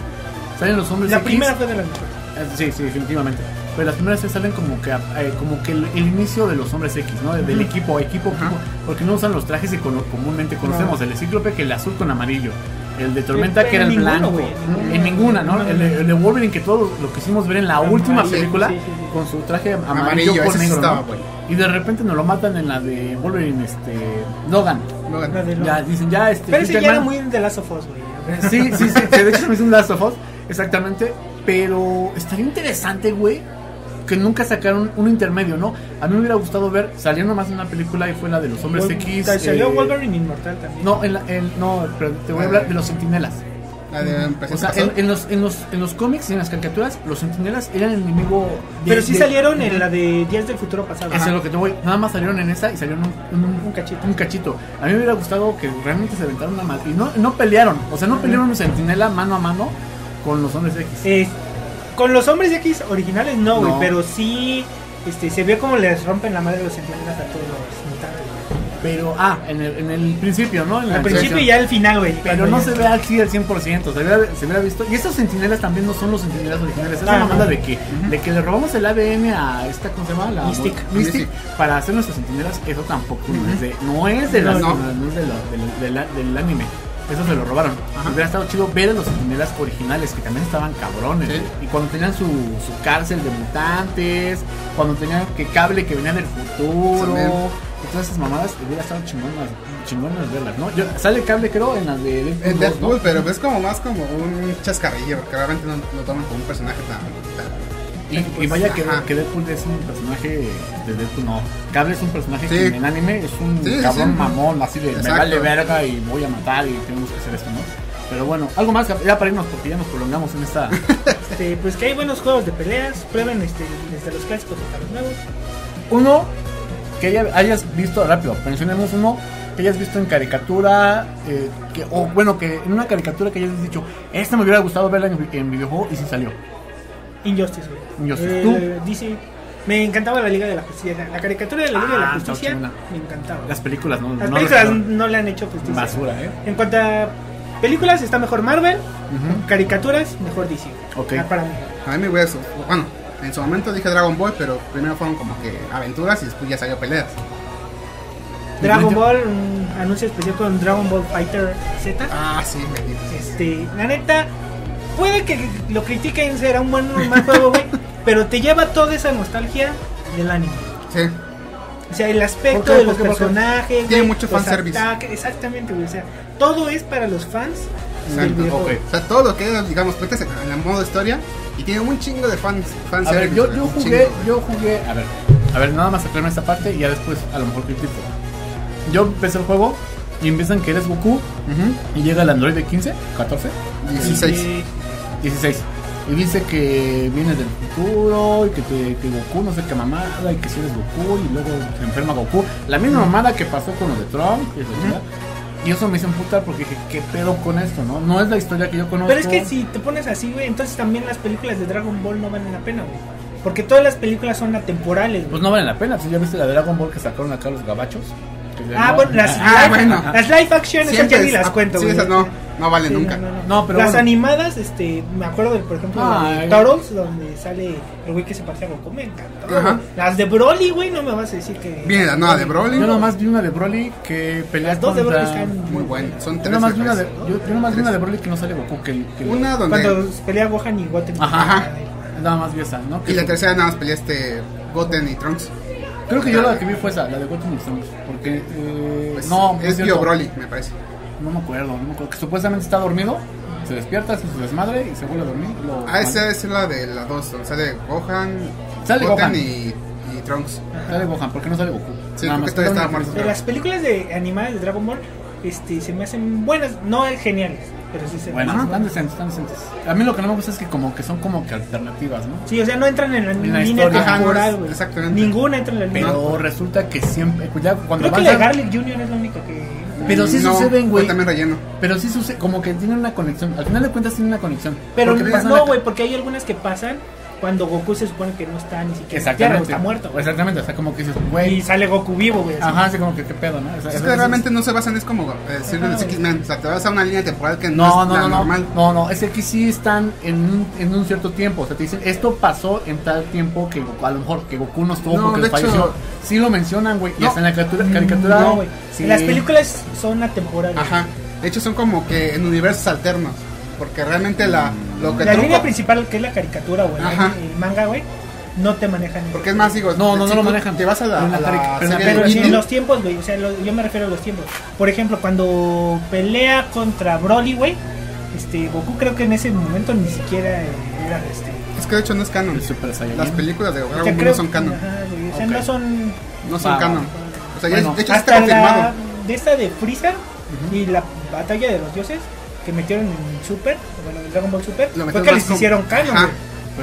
salen los hombres La X. primera fue de las. Eh, Sí, sí, definitivamente. Pero las primeras tres salen como que, eh, como que el, el inicio de los hombres X, ¿no? Del equipo, equipo, Ajá. equipo. Porque no usan los trajes que cono- comúnmente conocemos. El de Cíclope que el azul con amarillo. El de Tormenta En que era el ninguno, blanco. en En ninguna, ¿no? El de, el de Wolverine que todo lo quisimos ver en la última película sí, sí, sí. con su traje amarillo, Amarillo, con negro, estaba ¿no? Y de repente nos lo matan en la de Wolverine, este, Logan. No, La de Ya dicen, ya este. Pero ese ya era muy de Last of Us, güey. Sí, sí, sí. De hecho, es un Last of Us. Exactamente. Pero estaría interesante, güey. Que nunca sacaron un intermedio, ¿no? A mí me hubiera gustado ver. Salió nomás una película y fue la de los hombres Wol- X. Salió eh, Wolverine Inmortal también. No, en la, en- no, pero te voy a hablar de los sentinelas. La de O sea, en, en los, en, los, en los cómics y en las caricaturas, los sentinelas eran el enemigo. de- Pero sí de- salieron en la de Días del Futuro Pasado. Eso es lo que te voy. Nada más salieron en esa y salieron un, un, Un cachito. un cachito. A mí me hubiera gustado que realmente se aventaran una madre. Y no, no pelearon. O sea, no pelearon un sentinela mano a mano con los hombres X. Eh, con los hombres X originales no, güey, No. pero sí este, se ve como les rompen la madre los sentinelas a todos los. Pero, ah, en el, en el principio, ¿no? En Al principio y ya al final, güey. Pero no se ve así al 100%, se hubiera, se hubiera visto. Y estos sentinelas también no son los sentinelas originales. Es no. de que, de que le robamos el ADN a esta, ¿cómo se llama? La Mystic. Mystic, para hacer nuestros sentinelas. Eso tampoco no es de, no es de, las- del, anime. Eso se lo robaron. Hubiera estado chido ver a los sentinelas originales, que también estaban cabrones. Sí. Y cuando tenían su, su cárcel de mutantes, cuando tenían que cable que venía del futuro. También. Y todas esas mamadas hubiera estado chingonas, chingonas verlas, ¿no? Yo, sale cable creo en las de Deadpool En 2, Deadpool, ¿no? pero es como más como un chascarrillo, porque realmente no lo toman como un personaje tan. tan- Y, y vaya que, que Deadpool es un personaje de Deadpool, no. Cable es un personaje Sí. que en el anime es un Sí, cabrón sí. mamón, así de me vale verga y voy a matar y tenemos que hacer esto, ¿no? Pero bueno, algo más, ya para irnos porque ya nos prolongamos en esta. (laughs) Este, pues que hay buenos juegos de peleas, prueben este, desde los clásicos hasta los nuevos. Uno que haya- hayas visto, rápido, mencionemos uno que hayas visto en caricatura, eh, que, o bueno, que en una caricatura que hayas dicho, esta me hubiera gustado verla en, en videojuego y sí salió. Injustice, güey. Injustice. Eh, DC. Me encantaba la Liga de la Justicia. La, caricatura de la Liga de Ah, la está Justicia me encantaba. Las películas, ¿no? Las no películas no le han hecho justicia. Basura, ¿eh? En cuanto a películas, está mejor Marvel. Ujú. Caricaturas, mejor DC. Ok. Ah, Para mí. A mí me hubiera. Bueno, en su momento dije Dragon Ball, pero primero fueron como que aventuras y después ya salió peleas. Dragon Ball, un anuncio especial con Dragon Ball Fighter Z. Ah, sí, me. Este, la neta, puede que lo critiquen, será un buen un mal juego, güey. (laughs) pero te lleva toda esa nostalgia del anime. Sí. O sea, el aspecto de los personajes. Tiene mucho fanservice. ataques, Exactamente, güey. O sea, todo es para los fans del Exacto, ok. O sea, todo lo que digamos, en el modo historia y tiene un chingo de fans. fans A ver, yo, yo jugué, chingo. yo jugué, a ver, a ver, nada más aclararme esta parte y ya después a lo mejor critico. Yo empecé el juego y empiezan que eres Goku y llega el androide 15, 14, 16. Y- 16. Y dice que vienes del futuro y que, te, que Goku no sé qué mamada y que si eres Goku y luego se enferma Goku. La misma mamada que pasó con lo de Trump y, esa chingada. Y eso me hizo emputar porque dije, ¿qué pedo con esto? No, no es la historia que yo conozco. Pero es que si te pones así, güey, entonces también las películas de Dragon Ball no valen la pena, güey. Porque todas las películas son atemporales, güey. Pues no vale la pena. Si ya viste la de Dragon Ball que sacaron acá los gabachos. Ah, no, bueno, las, Ah, live, bueno. las live action, esas ya ni las ah, cuento, Sí, esas no, no valen Sí, nunca. no, no, no. No, pero las bueno. animadas, este, me acuerdo de, por ejemplo, Ay. de Turtles, donde sale el güey que se parece a Goku, me encantó. Ajá. Las de Broly, güey, no me vas a decir que... Viene la nueva de Broly. Yo nomás vi una de Broly que pelea Las dos de contra... Broly están Muy buena. Son Yo tres. nomás me vi una de, yo, yo nomás vi una de Broly que no sale Goku. Que, que Una donde. Cuando pelea Gohan y Goten. Ajá. Ajá. Nada más vi esa, ¿no? Y la tercera nada más peleaste Goten y Trunks. Creo que yo la que vi fue esa, la de Goten y Trunks. Porque... Eh, Pues, no, es. Bio Broly, me parece. No me acuerdo, no me acuerdo. Que supuestamente está dormido, se despierta, hace su desmadre y se vuelve a dormir. Lo, Ah, esa es la de las dos, sale Gohan, Sale Gohan. y, y Trunks. Sale Gohan, ¿por qué no sale Goku? Sí, Nada más, una muerto. De las películas de animadas de Dragon Ball, este, se me hacen buenas, no geniales, pero sí se Bueno, me están decentes, están decentes. A mí lo que no me gusta es que como que son como que alternativas, ¿no? Sí, o sea, no entran en la, En la línea historia. Temporal, güey. exactamente. Ninguna entra en la línea. Pero resulta que siempre, pues ya cuando Creo que la de avanzan- Garlic Jr. es la única que. Pero sí No, suceden, güey. fue también relleno. Pero sí sucede, como que tienen una conexión. Al final de cuentas tienen una conexión. Pero Porque pasan no, la- güey, porque hay algunas que pasan cuando Goku se supone que no está ni siquiera en la Tierra, Exactamente. está muerto. güey. Exactamente, o sea, como que dices, Y güey. sale Goku vivo, güey. así. Ajá, así como que qué pedo, ¿no? O sea, Es que realmente no se basan, es como eh, decir de. X-Men. O sea, te vas a una línea temporal que no, No, es no, la no, no, normal. no, no, es que sí están en un, en un cierto tiempo, o sea, te dicen, esto pasó en tal tiempo que Goku- a lo mejor que Goku no estuvo No, porque de falleció. hecho- Sí lo mencionan, güey, y hasta en la caricatura, Mm, caricatura No, güey. sí. Las películas son atemporales. Ajá. De hecho, son como que en universos alternos. Porque realmente la, lo que La línea principal, que es la caricatura o el, manga, güey, no te manejan. Porque es más, digo, No, no, no lo manejan. Te vas a la, En la a la pero Pero sí, en los tiempos, güey, o sea, lo- yo me refiero a los tiempos. Por ejemplo, cuando pelea contra Broly, güey, este, Goku creo que en ese momento ni siquiera era este. Es que de hecho no es canon. El Super Saiyajin. Las películas de Dragon Ball creo- no son canon. ajá, güey, o sea, no son. No son canon. O sea, ya de hecho Hasta está confirmado. la de esta de Freezer y la batalla de los dioses que metieron en Super, bueno, en Dragon Ball Super, fue que les hicieron canon, Ajá.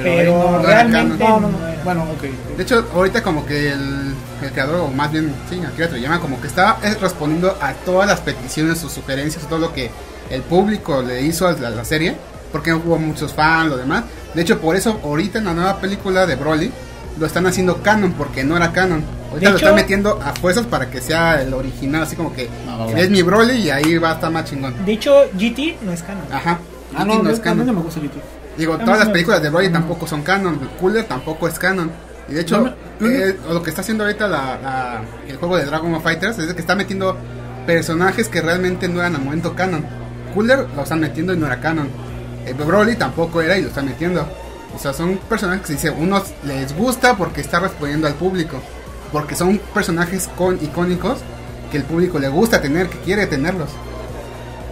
Pero no- realmente. No, no. Bueno, ok. De hecho, ahorita como que el, el creador, o más bien, sí, Akira Toriyama, como que está eh, respondiendo a todas las peticiones, sus sugerencias, todo lo que el público le hizo a la, la serie, porque hubo muchos fans, lo demás. De hecho, por eso ahorita en la nueva película de Broly lo están haciendo canon, porque no era canon. Ahorita De lo hecho- están metiendo a fuerzas para que sea el original, así como que Ah, es mi Broly y ahí va a estar más chingón. De hecho, GT no es canon. Ajá. Ah, GT no, no, es canon. no me gusta GT. Digo, todas las películas de. Broly tampoco son canon. Cooler tampoco es canon. Y de hecho, eh, lo que está haciendo ahorita la, la- el juego de Dragon Ball Fighters es que está metiendo personajes que realmente no eran al momento canon. Cooler lo están metiendo y no era canon. Eh, Broly tampoco era y lo están metiendo. O sea, son personajes que dice, unos les gusta porque está respondiendo al público. Porque son personajes con, icónicos que el público le gusta tener, que quiere tenerlos.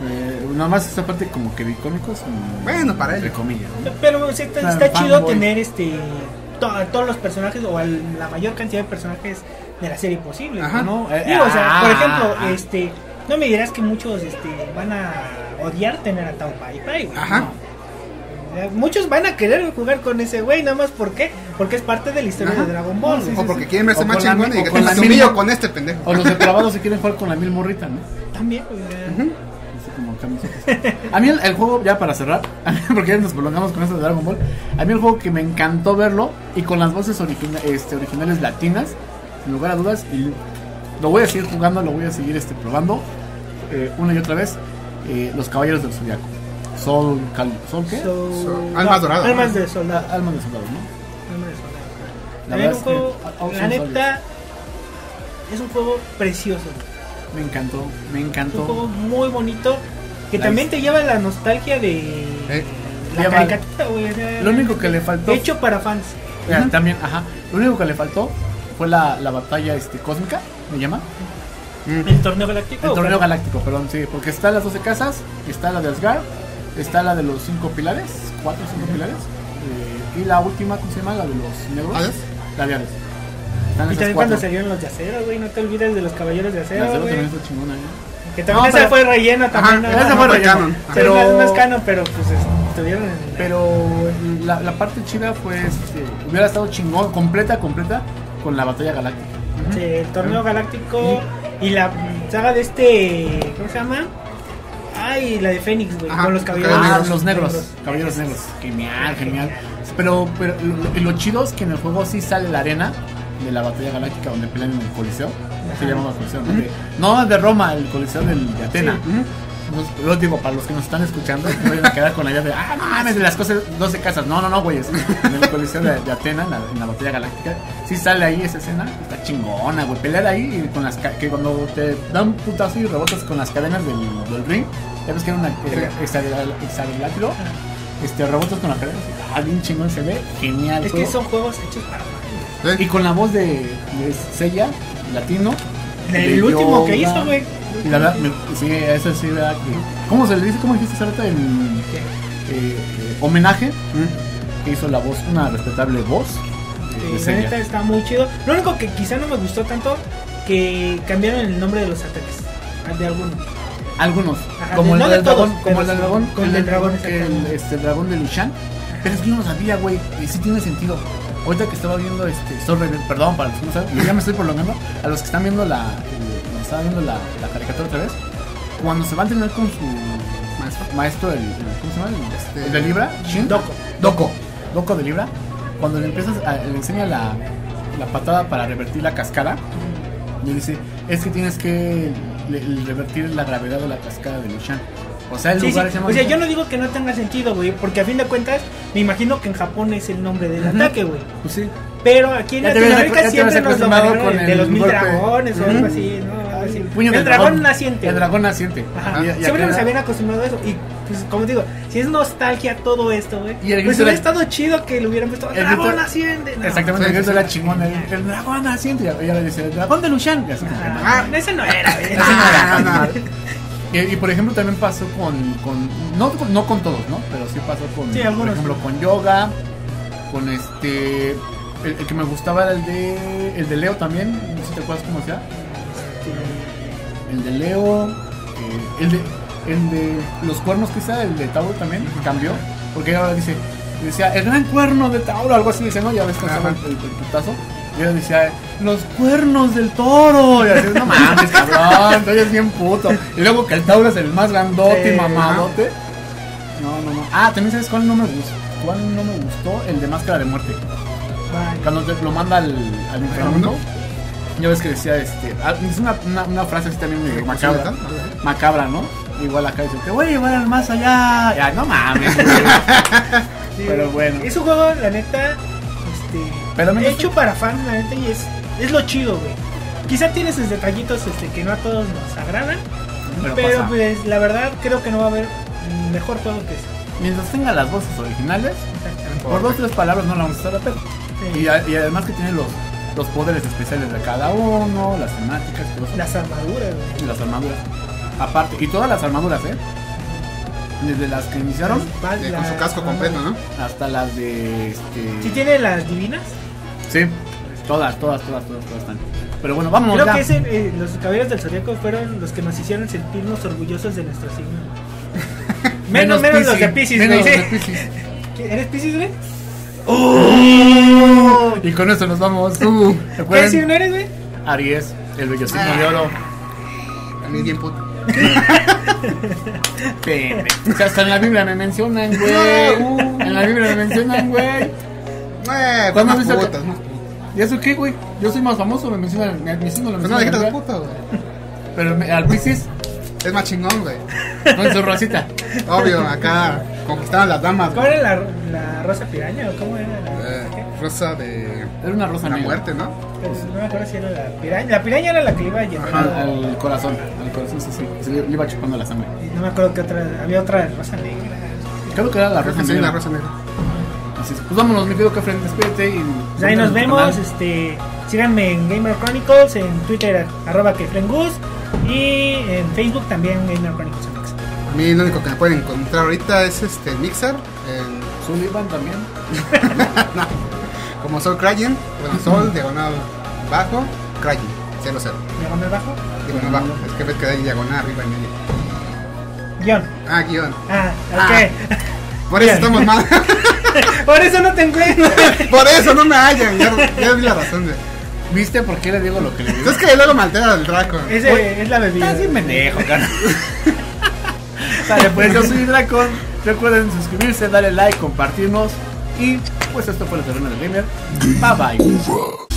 Eh, nada más esta parte como que de icónicos. mm, Bueno, para Entre ellos. comillas. ¿no? Pero o sea, está, chido tener este to- todos los personajes o a la mayor cantidad de personajes de la serie posible, Ajá. ¿no? Eh, Digo, o sea, por ah, ejemplo, ah. este no me dirás que muchos este van a odiar tener a Tao Pai Pai, güey. Ajá. No. Sea, Muchos van a querer jugar con ese güey, nada más ¿por qué? Porque es parte de la historia Ajá. de Dragon Ball. Sí, O porque sí. quieren verse más chingón y que con este pendejo. O los (laughs) depravados se quieren jugar con la mil morrita, ¿no? También, güey, como. A mí el, el juego, ya para cerrar, (laughs) porque ya nos prolongamos con esto de Dragon Ball. A mí el juego que me encantó verlo y con las voces origina- este, originales latinas, sin lugar a dudas, y lo voy a seguir jugando, lo voy a seguir este, probando eh, una y otra vez. eh, los Caballeros del Zodiaco. Sol, Cal, ¿Sol qué? so- So- almas doradas, Almas de soldado. Almas de soldados, ¿no? Almas de soldado. La un juego, que- la neta, es un juego precioso. Me encantó, me Es un juego encantó. muy bonito que La también te lleva la nostalgia de Eh, la caricatura, güey. Lo único que le faltó. hecho para fans. Mira. También, ajá. Lo único que le faltó fue la, la batalla este, cósmica, me llama. mm. El torneo galáctico. El ¿o torneo galáctico, perdón, sí, porque está las 12 casas, está la de Asgard, está la de los 5 pilares, 4 o 5 pilares, eh, y la última, ¿cómo se llama? La de los negros. ¿Hades? La de Hades. Están Y también cuando cuatro. salieron los de acero, güey. No te olvides de los caballeros de acero, acero también está chingona, ¿eh? Que también No, esa pero- fue relleno también. Ajá, ¿no? esa fue relleno. Pero, no es canon, pero pues estuvieron en. pero la, la parte chida fue, este, hubiera estado chingón, completa, completa, con la batalla galáctica. Sí, el torneo galáctico y la saga de este. ¿Cómo se llama? Ay, la de Fénix, güey. Ajá, Con los caballeros. Ah, Caballeros los negros, caballeros negros. Genial, genial. Pero, pero lo, lo chido es que en el juego sí sale la arena de la batalla galáctica donde pelean en el Coliseo. Se Ajá. llama Coliseo. ¿no? De- no de Roma, el Coliseo del- de Atena. Ujú. No, lo digo para los que nos están escuchando, no vayan a quedar con la idea de, ah, mames, de las cosas, 12 casas. No, no, no, güeyes. En el Coliseo de, de Atena, en la, en la batalla galáctica, sí sale ahí esa escena. Está chingona, güey. Pelear ahí y con las que cuando te dan putazo y rebotas con las cadenas del, del ring, ya ves que era una eh, hexagonalátero, este, rebotas con las cadenas. Ah, bien chingón se ve, genial. Es que son juegos hechos para. Sí. Y con la voz de, de Sella, latino. El último que hizo, güey. Y la verdad, me- sí, eso sí, ¿verdad? Que- ¿Cómo se le dice? ¿Cómo dijiste ahorita? En eh, eh, homenaje Mm. que hizo la voz, una respetable voz la Seiya. neta está muy chido. Lo único que quizá no me gustó tanto que cambiaron el nombre de los ataques. De algunos. Algunos, Ajá, como de- el no del todos, dragón, como el dragón, con el del dragón, el, este, el dragón de Lushan. Pero es que yo no sabía, güey, y sí tiene sentido. Ahorita que estaba viendo este, sorry, perdón para los que no saben, ya me estoy prolongando, a los que están viendo la, estaba viendo la, la caricatura otra vez, cuando se va a entrenar con su Maestro. maestro, el, el- ¿cómo se llama? El, Este- el de Libra, Shin. Doko. Doko. Doko de Libra. Cuando le empiezas a, le enseña la, la patada para revertir la cascada, y dice, es que tienes que le- le- revertir la gravedad de la cascada de Lushan. O sea, el Sí, sí. lugar se llama O sea, yo no digo que no tenga sentido, güey. Porque a fin de cuentas, me imagino que en Japón es el nombre del Ujú. ataque, güey. Pues sí. Pero aquí en Ya te ves- Latinoamérica ya te siempre nos lo acostumbrado manejaron con de el los mil golpe. dragones o algo Ujú. así, ¿no? Puño el del dragón naciente. El dragón naciente. Ajá. Y- y Siempre nos habían acostumbrado a eso. Y pues, como digo, si es nostalgia todo esto, güey. Y el Pues hubiera estado chido que le hubieran puesto El dragón grito-. No. Exactamente, el grito de la chingona. El, el dragón naciente. Y ella le dice, el dragón de Lushan. Y así Ah, ese no era, güey. Ese no era. Y, y, por ejemplo también pasó con, con no, con- no con todos, ¿no? Pero sí pasó con, Sí, por ejemplo, con yoga, con este, el, el que me gustaba era el de, el de Leo también, no sé si te acuerdas cómo se llama, el de Leo, eh, el de, el de los cuernos quizá, el de Tauro también cambió, porque ahora dice, decía, el gran cuerno de Tauro, algo así dice, ¿no? Ya ves que el, el, putazo. Y ahora decía, los cuernos del toro. Y así, no mames, cabrón, entonces es bien puto. Y luego que el Tauro es el más grandote y Sí, mamadote. No, no, no. Ah, también sabes cuál no me gustó. ¿Cuál no me gustó? El de máscara de muerte. Cuando te lo manda al, al inframundo. Ya ves que decía, este, ah, es una, una, una frase así también medio macabra, macabra, ¿no? Igual acá dice, te voy a llevar al más allá. Ya, no mames. (laughs) Sí, Pero bueno. Es un juego, la neta, este, Pero me hecho para fans, la neta, y es, es lo chido, güey. Quizá tiene sus detallitos este, que no a todos nos agradan, Pero pues la verdad creo que no va a haber mejor juego que ese. Mientras tenga las voces originales, por dos tres palabras no la vamos a estar a pedo. Sí. Y, a- y además que tiene los, los poderes especiales de cada uno, las temáticas, todo eso. Las armaduras, güey. las armaduras. Aparte, y todas las armaduras, ¿eh? Desde las que iniciaron Las- Eh, con su casco completo, ¿no? hasta las de. Este... ¿Sí tiene las divinas? Sí, todas, todas, todas, todas, todas están. Pero bueno, vámonos Creo ya. que ese, eh, los caballeros del zodiaco fueron los que nos hicieron sentirnos orgullosos de nuestro signo. (laughs) menos, menos los de Pisces, menos güey. los de Piscis. ¿Qué- (laughs) ¿Eres Pisces, güey? Y con eso nos vamos. Uh, ¿Qué signo eres, güey? Aries, el bello signo Ah. de oro. A mí bien puto. (laughs) O sea, hasta en la Biblia me mencionan, güey. Uh. En la Biblia me mencionan, güey. Eh, ¿Cuándo pues más viste que- putas. ¿Y eso qué, güey? Yo soy más famoso, me mencionan. Mi signo lo no mencionan. en la puto, güey. Pero me- al Piscis, Es más chingón, güey. con su rosita. Obvio, acá conquistaron las damas, ¿Cómo güey. era la, la rosa piraña o cómo era la Eh, rosa de Era una rosa la negra. muerte, ¿no? Pero no me acuerdo si era la piraña. La piraña era la que iba a llenar. Al, al corazón, al corazón, sí, sí. Se le, le iba chupando la sangre. Y no me acuerdo qué otra. Había otra rosa negra. Creo que era la rosa que sí, negra. la rosa negra. Así es. Pues vámonos, mi querido Kefren, despídete y... Pues ahí nos vemos. canal. Este, síganme en Gamer Chronicles, en Twitter, arroba kefrengus. Y en Facebook también Gamer Chronicles mí lo único que me pueden encontrar ahorita es este Mixer, en- Sullivan también. (laughs) como Soul Crying, bueno, Sol, diagonal bajo, Crying, 00, Diagonal bajo. diagonal bajo, es que ves que hay diagonal arriba y medio. Guión. Ah, guion. Ah, Ah. ok. Por eso estamos mal. (laughs) Por eso no te encuentro. (laughs) Por eso no me hallan, ya, ya vi la razón, güey. ¿Viste por qué le digo lo que le digo? Es que luego me altera el Draco. Ese es la bebida. Estás bien pendejo, cara. Vale, pues yo soy Dracon. Recuerden suscribirse, darle like, compartirnos. Y pues esto fue la Taberna del Gamer. Bye bye.